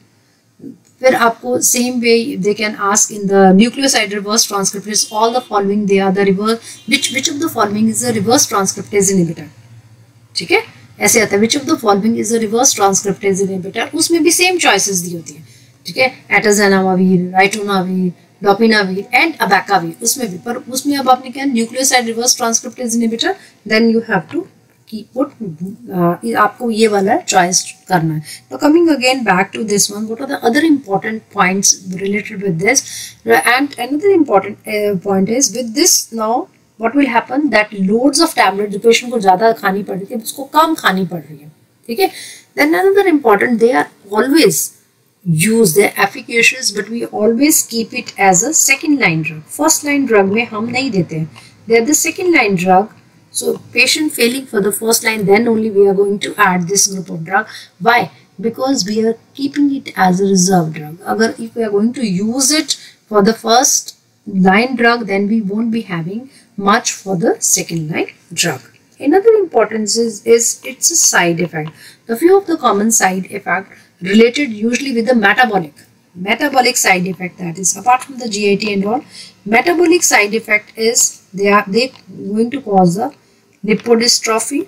फिर आपको same way they can ask in the nucleoside reverse transcriptase all the following they are the reverse which which of the following is the reverse transcriptase inhibitor ठीक है? ऐसे आता है which of the following is the reverse transcriptase inhibitor उसमें भी same choices दी होती है। ठीक है? एटाजेनामावीर राइटोनावीर एंड अबैकावीर उसमें भी। पर उसमें अब आपने क्या nucleoside reverse transcriptase inhibitor then you have to की पुट uh, आपको ये वाला चॉइस करना है। तो coming again back to this one what are the other important points related with this and another important point is with this now what will happen that loads of tablet जो patient को ज़्यादा खानी पड़ रही है उसको कम खानी पड़ रही है। ठीक है? Then another important they are always use the efficacious but we always keep it as a second line drug. First line drug mein hum nahi dete they are the second line drug so patient failing for the first line then only we are going to add this group of drug. Why? Because we are keeping it as a reserve drug. Agar if we are going to use it for the first line drug then we won't be having much for the second line drug. Another importance is, is it's a side effect. A few of the common side effect related usually with the metabolic. Metabolic side effect that is apart from the GIT and all metabolic side effect is they are they going to cause the lipodystrophy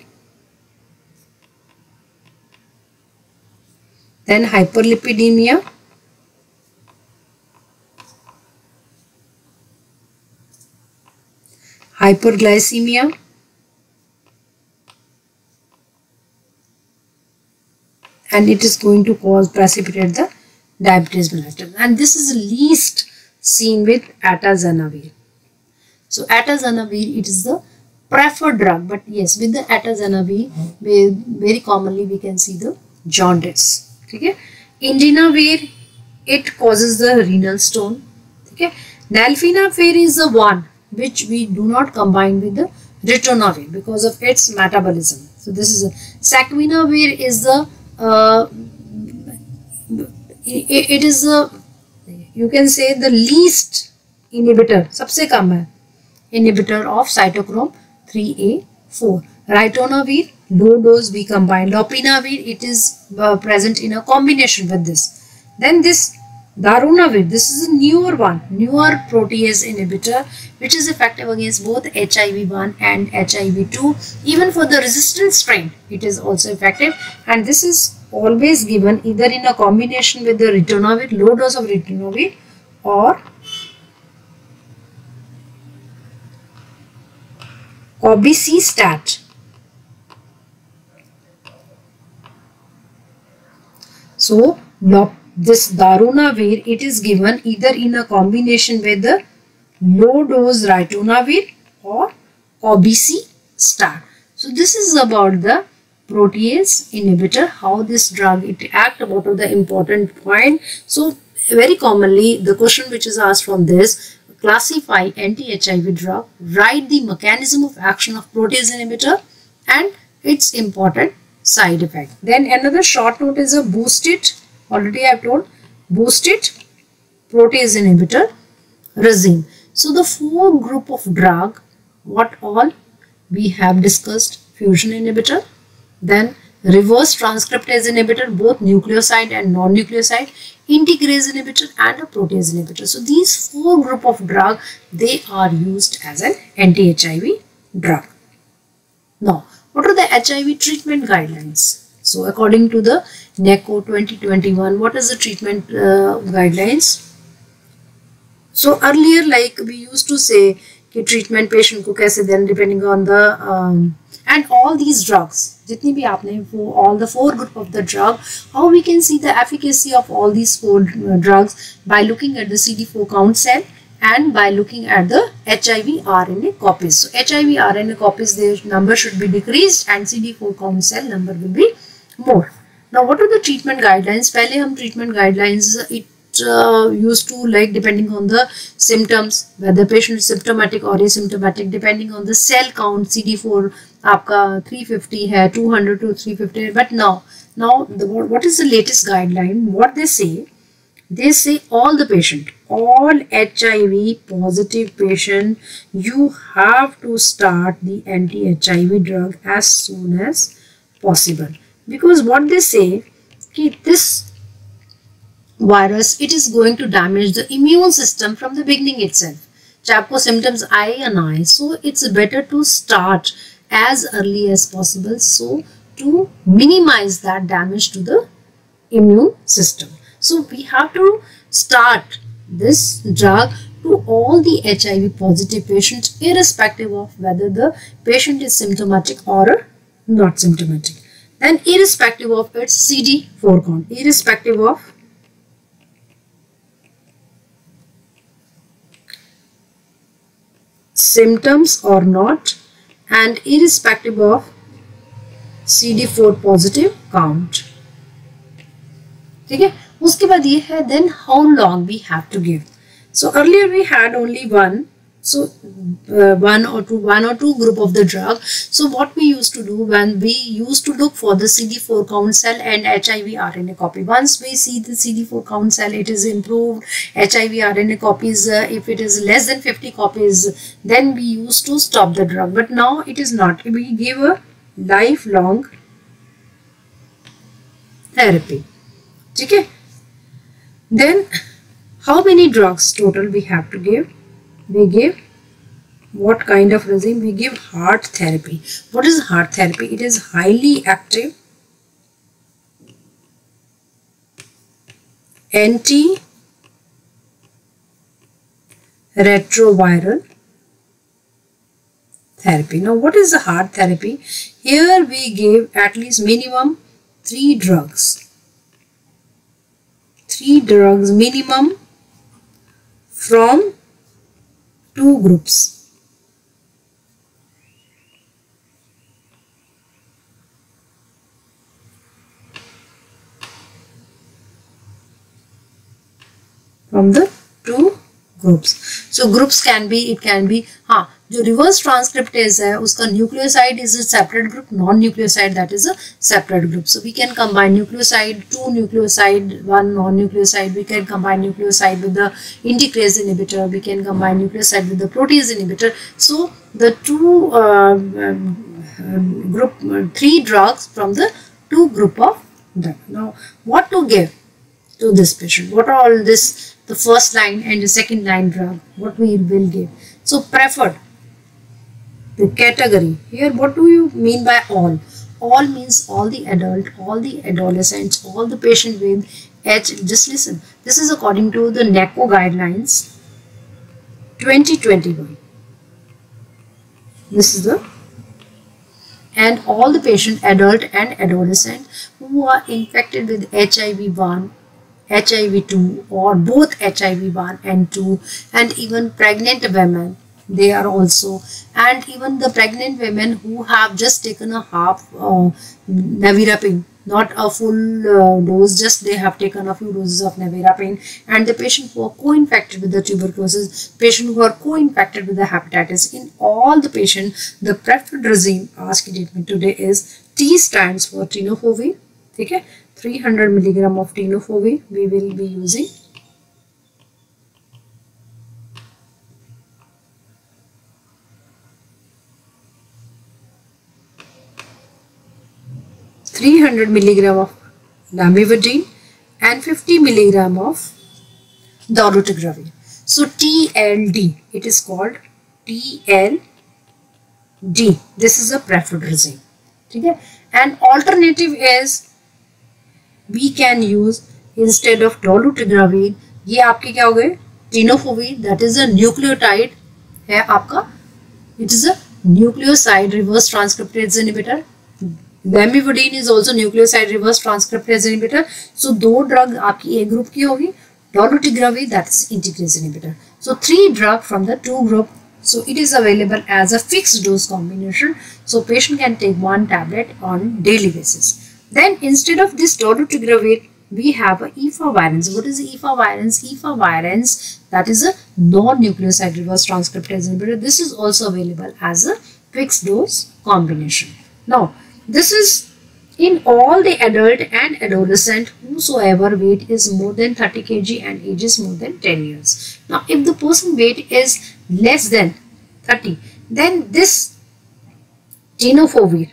then hyperlipidemia hyperglycemia and it is going to cause precipitate the diabetes mellitus. And this is least seen with atazanavir so atazanavir it is the preferred drug but yes with the atazanavir very commonly we can see the jaundice. Okay? Indinavir it causes the renal stone. Okay? Nelfinavir is the one which we do not combine with the ritonavir because of its metabolism. So this is a saquinavir is the uh, it, it is a you can say the least inhibitor सबसे कम है inhibitor of cytochrome 3a4 ritonavir low dose we combine lopinavir it is uh, present in a combination with this then this darunavir this is a newer one newer protease inhibitor which is effective against both HIV1 and HIV2 even for the resistant strain it is also effective and this is always given either in a combination with the ritonavir low dose of ritonavir or Cobicistat. So, this darunavir, it is given either in a combination with the low dose ritonavir or Cobicistat. So, this is about the protease inhibitor, how this drug it act, what are the important point. So, very commonly the question which is asked from this classify anti-HIV drug, write the mechanism of action of protease inhibitor and its important side effect. Then another short note is a boost it, already I have told, boosted protease inhibitor regime. So the four group of drug, what all we have discussed, fusion inhibitor, then reverse transcriptase inhibitor, both nucleoside and non-nucleoside, integrase inhibitor and a protease inhibitor. So these four group of drug, they are used as an anti-HIV drug. Now, what are the HIV treatment guidelines? So according to the NACO 2021, what is the treatment uh, guidelines? So earlier like we used to say कि treatment patient को कैसे then depending on the um, and all these drugs जितनी भी आपने वो all the four group of the drug how we can see the efficacy of all these four uh, drugs by looking at the CD4 count cell and by looking at the HIV RNA copies. So HIV RNA copies, their number should be decreased and CD4 count cell number will be more. Now what are the treatment guidelines? पहले हम treatment guidelines it uh, used to like depending on the symptoms whether patient is symptomatic or asymptomatic depending on the cell count CD4 आपका 350 है 200 to 350 है but now now the, what is the latest guideline what they say they say all the patient all HIV positive patient you have to start the anti-HIV drug as soon as possible because what they say okay, this virus it is going to damage the immune system from the beginning itself chapo symptoms i and i so it's better to start as early as possible so to minimize that damage to the immune system so we have to start this drug to all the HIV positive patients irrespective of whether the patient is symptomatic or not symptomatic Then irrespective of its CD4 count, irrespective of symptoms or not and irrespective of CD4 positive count. Okay. उसके बाद ये है then how long we have to give. So earlier we had only one so uh, one or two one or two group of the drug. So what we used to do when we used to look for the cd4 count cell and hiv rna copy. Once we see the cd4 count cell it is improved. Hiv rna copies uh, if it is less than 50 copies then we used to stop the drug. But now it is not. We give a lifelong therapy. Okay? Then how many drugs total we have to give we give what kind of regime? We give HAART therapy. What is HAART therapy? It is highly active anti retroviral therapy. Now what is the HAART therapy? Here we give at least minimum three drugs. Three drugs minimum from two groups. From the two groups. So groups can be, it can be, हाँ जो reverse transcriptase है उसका nucleoside is a separate group non nucleoside that is a separate group so we can combine nucleoside to nucleoside one non-nucleoside we can combine nucleoside with the integrase inhibitor we can combine nucleoside with the protease inhibitor so the two uh, um, group uh, three drugs from the two group of drug now what to give to this patient what are all this the first line and the second line drug what we will give so preferred the category. Here what do you mean by all? All means all the adult, all the adolescents, all the patient with H. Just listen. This is according to the NACO guidelines 2021. This is the and all the patient adult and adolescent who are infected with HIV-1 HIV2 or both HIV1 and 2 and even pregnant women they are also. And even the pregnant women who have just taken a half uh, not a full uh, dose just they have taken a few doses of nevirapine and the patient who are co-infected with the tuberculosis patient who are co-infected with the hepatitis. In all the patient the preferred regime asked treatment today is T stands for tenofovir okay? 300 milligram of tenofovir we will be using 300 milligram of lamivudine and 50 milligram of dolutegravir. So TLD, it is called TLD. This is a preferred regime. Okay? And alternative is we can use instead of dolutegravir, ये आपके क्या हो गए tenofovir that is a nucleotide है आपका it is a nucleoside reverse transcriptase inhibitor Lamivudine is also nucleoside reverse transcriptase inhibitor. So दो drug आपकी group की होगी dolutegravir that is integrase inhibitor. So three drug from the two group. So it is available as a fixed dose combination. So patient can take one tablet on daily basis. Then instead of this dolutegravir we have a efavirenz. What is efavirenz? Efavirenz that is a non-nucleoside reverse transcriptase inhibitor. This is also available as a fixed dose combination. Now this is in all the adult and adolescent whosoever weight is more than 30 kg and age is more than 10 years. Now if the person weight is less than 30 then this tenofovir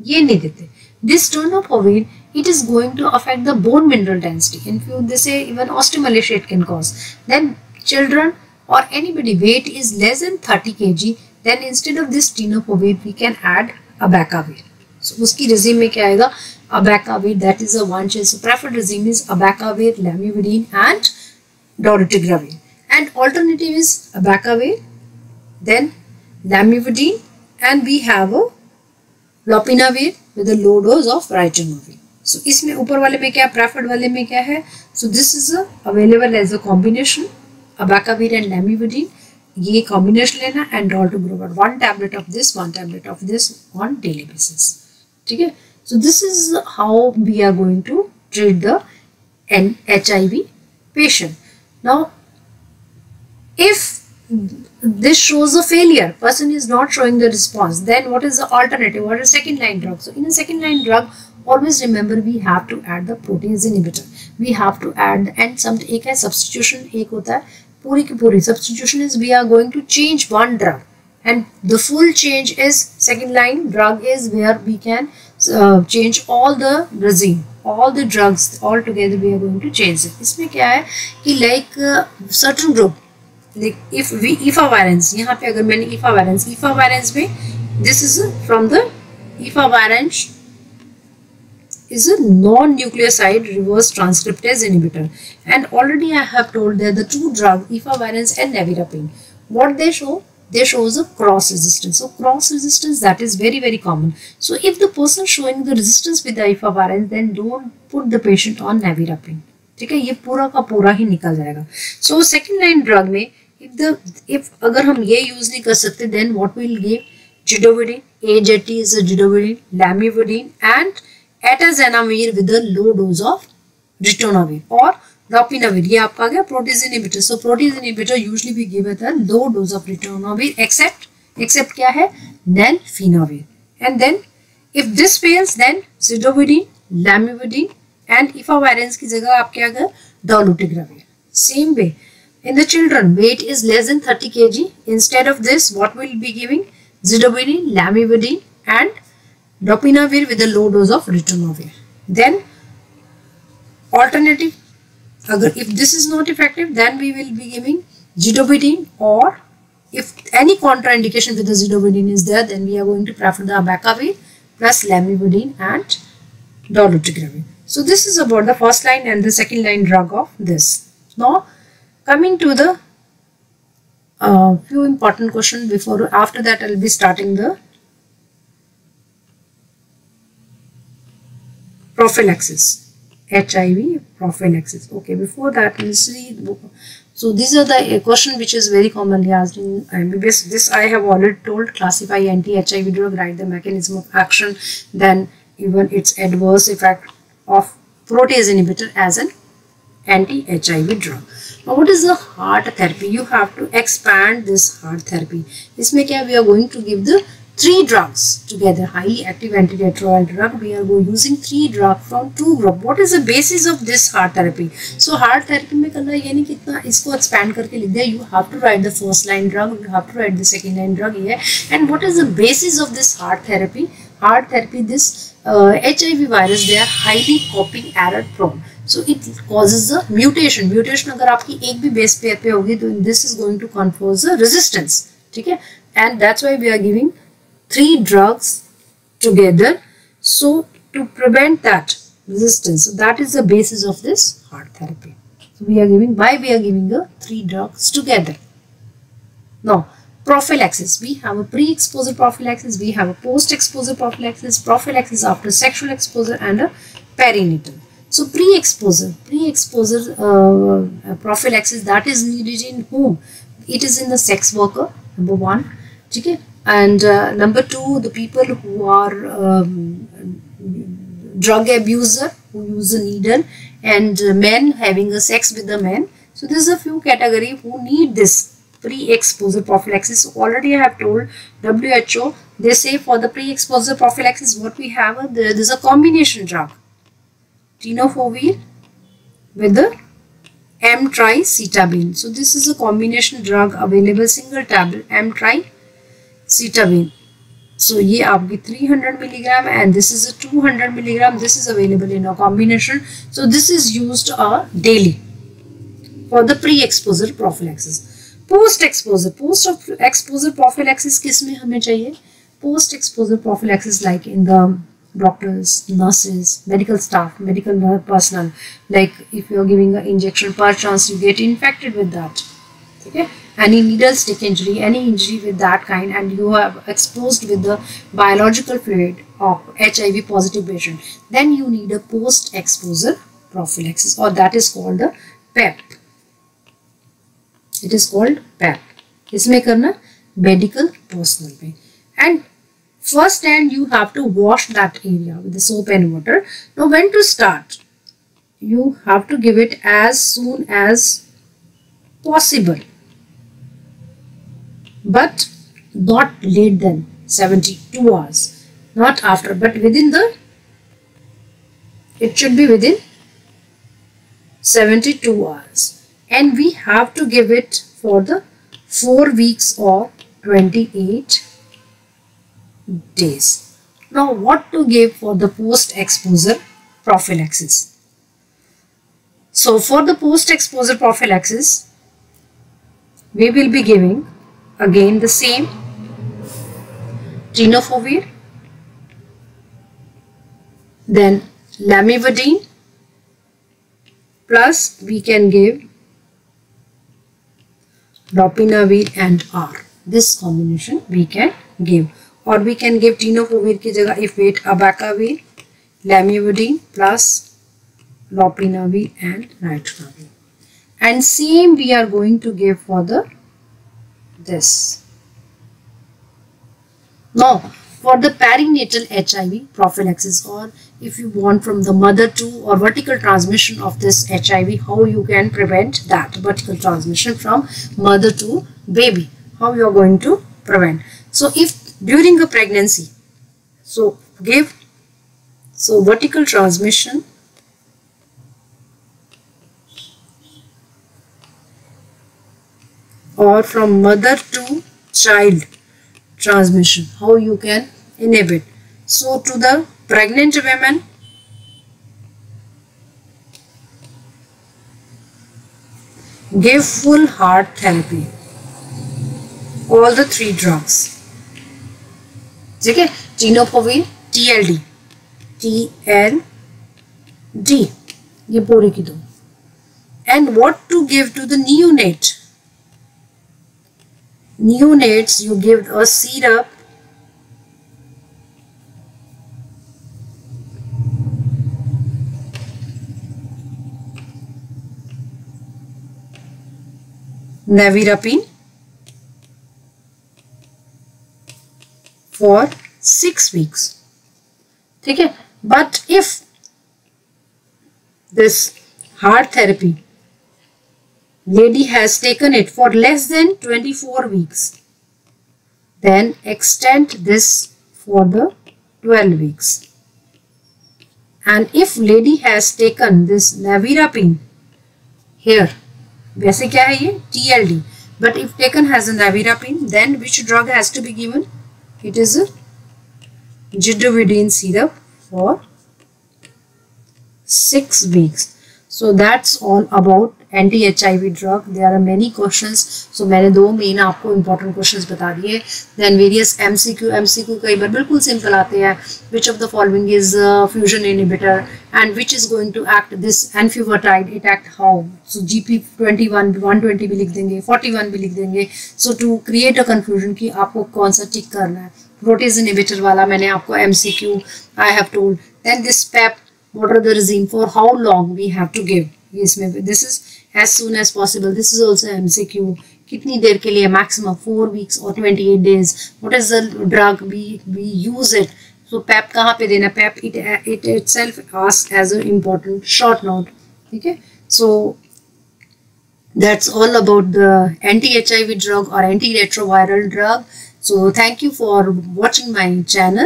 nahi dete. This tenofovir it is going to affect the bone mineral density. In few they say even osteomalacia it can cause. Then children or anybody weight is less than 30 kg then instead of this tenofovir we can add abacavir. So उसकी regime में क्या आएगा abacavir that is a one child. So preferred regime is abacavir, lamivudine and dolutegravir. And alternative is abacavir, then lamivudine and we have a lopinavir with a low dose of ritonavir. So इसमें ऊपर वाले में क्या preferred वाले में क्या है So this is a available as a combination abacavir and lamivudine. ये combination लेना and dolutegravir. One tablet of this, one tablet of this on daily basis. ठीक है so this is how we are going to treat the HIV patient now if this shows a failure person is not showing the response then what is the alternative what is second line drug so in a second line drug always remember we have to add the protease inhibitor we have to add and some एक है substitution एक होता है पूरी की पूरी substitution is we are going to change one drug and the full change is second line drug is where we can uh, change all the regime all the drugs all together we are going to change it. इसमें क्या है कि like uh, certain group like if we efavirenz यहाँ पे अगर मैंने efavirenz EFA variants में this is from the efavirenz is a non-nucleoside reverse transcriptase inhibitor. And already I have told there the two drug efavirenz and nevirapine what they show? There shows a cross resistance. So cross resistance that is very very common. So if the person showing the resistance with the ifavirenz then don't put the patient on nevirapine. ठीक है ये पूरा का पूरा ही निकल जाएगा so second line drug में इफ़ द इफ़ अगर हम ये यूज़ नहीं कर सकते then what will give zidovudine AZT is a zidovudine lamivudine and atazanavir with a low dose of ritonavir और Lopinavir ये आपका आ गया protease inhibitor so protease inhibitor usually be give at low dose of ritonavir except except क्या है nalfinavir and then if this fails then zidovudine lamivudine and efavirenz की जगह आप क्या गए dolutegravir same way in the children weight is less than 30 kg instead of this what we'll be giving zidovudine lamivudine and dopinavir with a low dose of ritonavir then alternative If this is not effective, then we will be giving zidovudine or if any contraindication with the zidovudine is there, then we are going to prefer the abacavir plus lamivudine and dolutegravir. So this is about the first line and the second line drug of this. Now coming to the uh, few important questions before after that I will be starting the prophylaxis. HIV prophylaxis. Okay, before that, see. So these are the uh, question which is very commonly asked in MBBS. This I have already told. Classify anti-HIV drug, write the mechanism of action, then even its adverse effect of protease inhibitor as an anti-HIV drug. Now what is the HAART therapy? You have to expand this HAART therapy. This may we are going to give the three drugs together highly active antiretroviral drug we are using three drug from two group what is the basis of this heart therapy so heart therapy में करना ये नहीं कितना इसको expand करके लिख दिया you have to write the first line drug you have to write the second line drug here and what is the basis of this heart therapy heart therapy this uh, HIV virus they are highly copying error prone so it causes a mutation mutation अगर आपकी एक भी base pair पे होगी तो this is going to confer a resistance ठीक है and that's why we are giving three drugs together. So to prevent that resistance so that is the basis of this HAART therapy. So we are giving why we are giving the three drugs together? Now prophylaxis. We have a pre-exposure prophylaxis we have a post-exposure prophylaxis prophylaxis after sexual exposure and a perinatal. So pre-exposure pre-exposure uh, prophylaxis that is needed in whom? It is in the sex worker number one. Okay and uh, number two the people who are um, drug abuser who use a needle and uh, men having a sex with the men so this is a few category who need this pre-exposure prophylaxis. Already i have told who they say for the pre-exposure prophylaxis what we have uh, there is a combination drug. Tenofovir with the emtricitabine. So this is a combination drug available single tablet M-tri सीटाविन सो ये आपकी 300 milligram and this is 200 milligram this is available in a combination so this is use a daily for the pre exposure prophylaxis post exposure post exposure prophylaxis किसमें हमें चाहिए? Post exposure prophylaxis like in the doctors nurses medical staff medical personnel like if you are giving a injection पर chance you get infected with that Okay any needle stick injury, any injury with that kind and you have exposed with the biological fluid of HIV positive patient, then you need a post-exposure prophylaxis or that is called a PEP. It is called PEP. इसमें करना medical personnel में and first and you have to wash that area with the soap and water. Now when to start? You have to give it as soon as possible but not late than 72 hours. Not after but within the it should be within 72 hours. And we have to give it for the 4 weeks or 28 days. Now what to give for the post exposure prophylaxis? So for the post exposure prophylaxis we will be giving Again the same. Tenofovir. Then lamivudine. Plus we can give lopinavir and R. This combination we can give. Or we can give tenofovir ki jagah if wait abacavir, lamivudine plus lopinavir and ritonavir. And same we are going to give for the this. Now, for the perinatal HIV prophylaxis or if you want from the mother to or vertical transmission of this HIV, how you can prevent that vertical transmission from mother to baby, how you are going to prevent. So, if during a pregnancy, so give, so vertical transmission or from mother to child transmission how you can inhibit so to the pregnant women give full HAART therapy all the three drugs okay? है TLD, T L D. Ye ये ki do. And what to give to the new neonates you give a syrup nevirapine for 6 weeks. Okay but if this HAART therapy lady has taken it for less than 24 weeks. Then extend this for the 12 weeks. And if lady has taken this nevirapine here वैसे क्या है ये? TLD but if taken has a nevirapine then which drug has to be given? It is a Zidovudine syrup for 6 weeks. So that's all about anti H I V drug there are many question so मैंने दो main आपको important question बता दिए. Then various M C Q M C Q कई बार बिल्कुल simple आते हैं. Which of the following is fusion inhibitor and which is going to act this enfuvirtide it act how so G P twenty one one twenty भी लिख देंगे forty one भी लिख देंगे. So to create a confusion कि आपको कौन सा टिक करना है? प्रोटीज इनिबिटर वाला मैंने आपको M C Q I have told then this PEP what are the regime for how long we have to give? इसमें this is as soon as possible this is also MCQ कितनी देर के लिए maximum four weeks or 28 days what is the drug we we use it so PEP कहाँ पे देना PEP it it itself asks as an important short note ठीक है so that's all about the anti-HIV drug or antiretroviral drug so thank you for watching my channel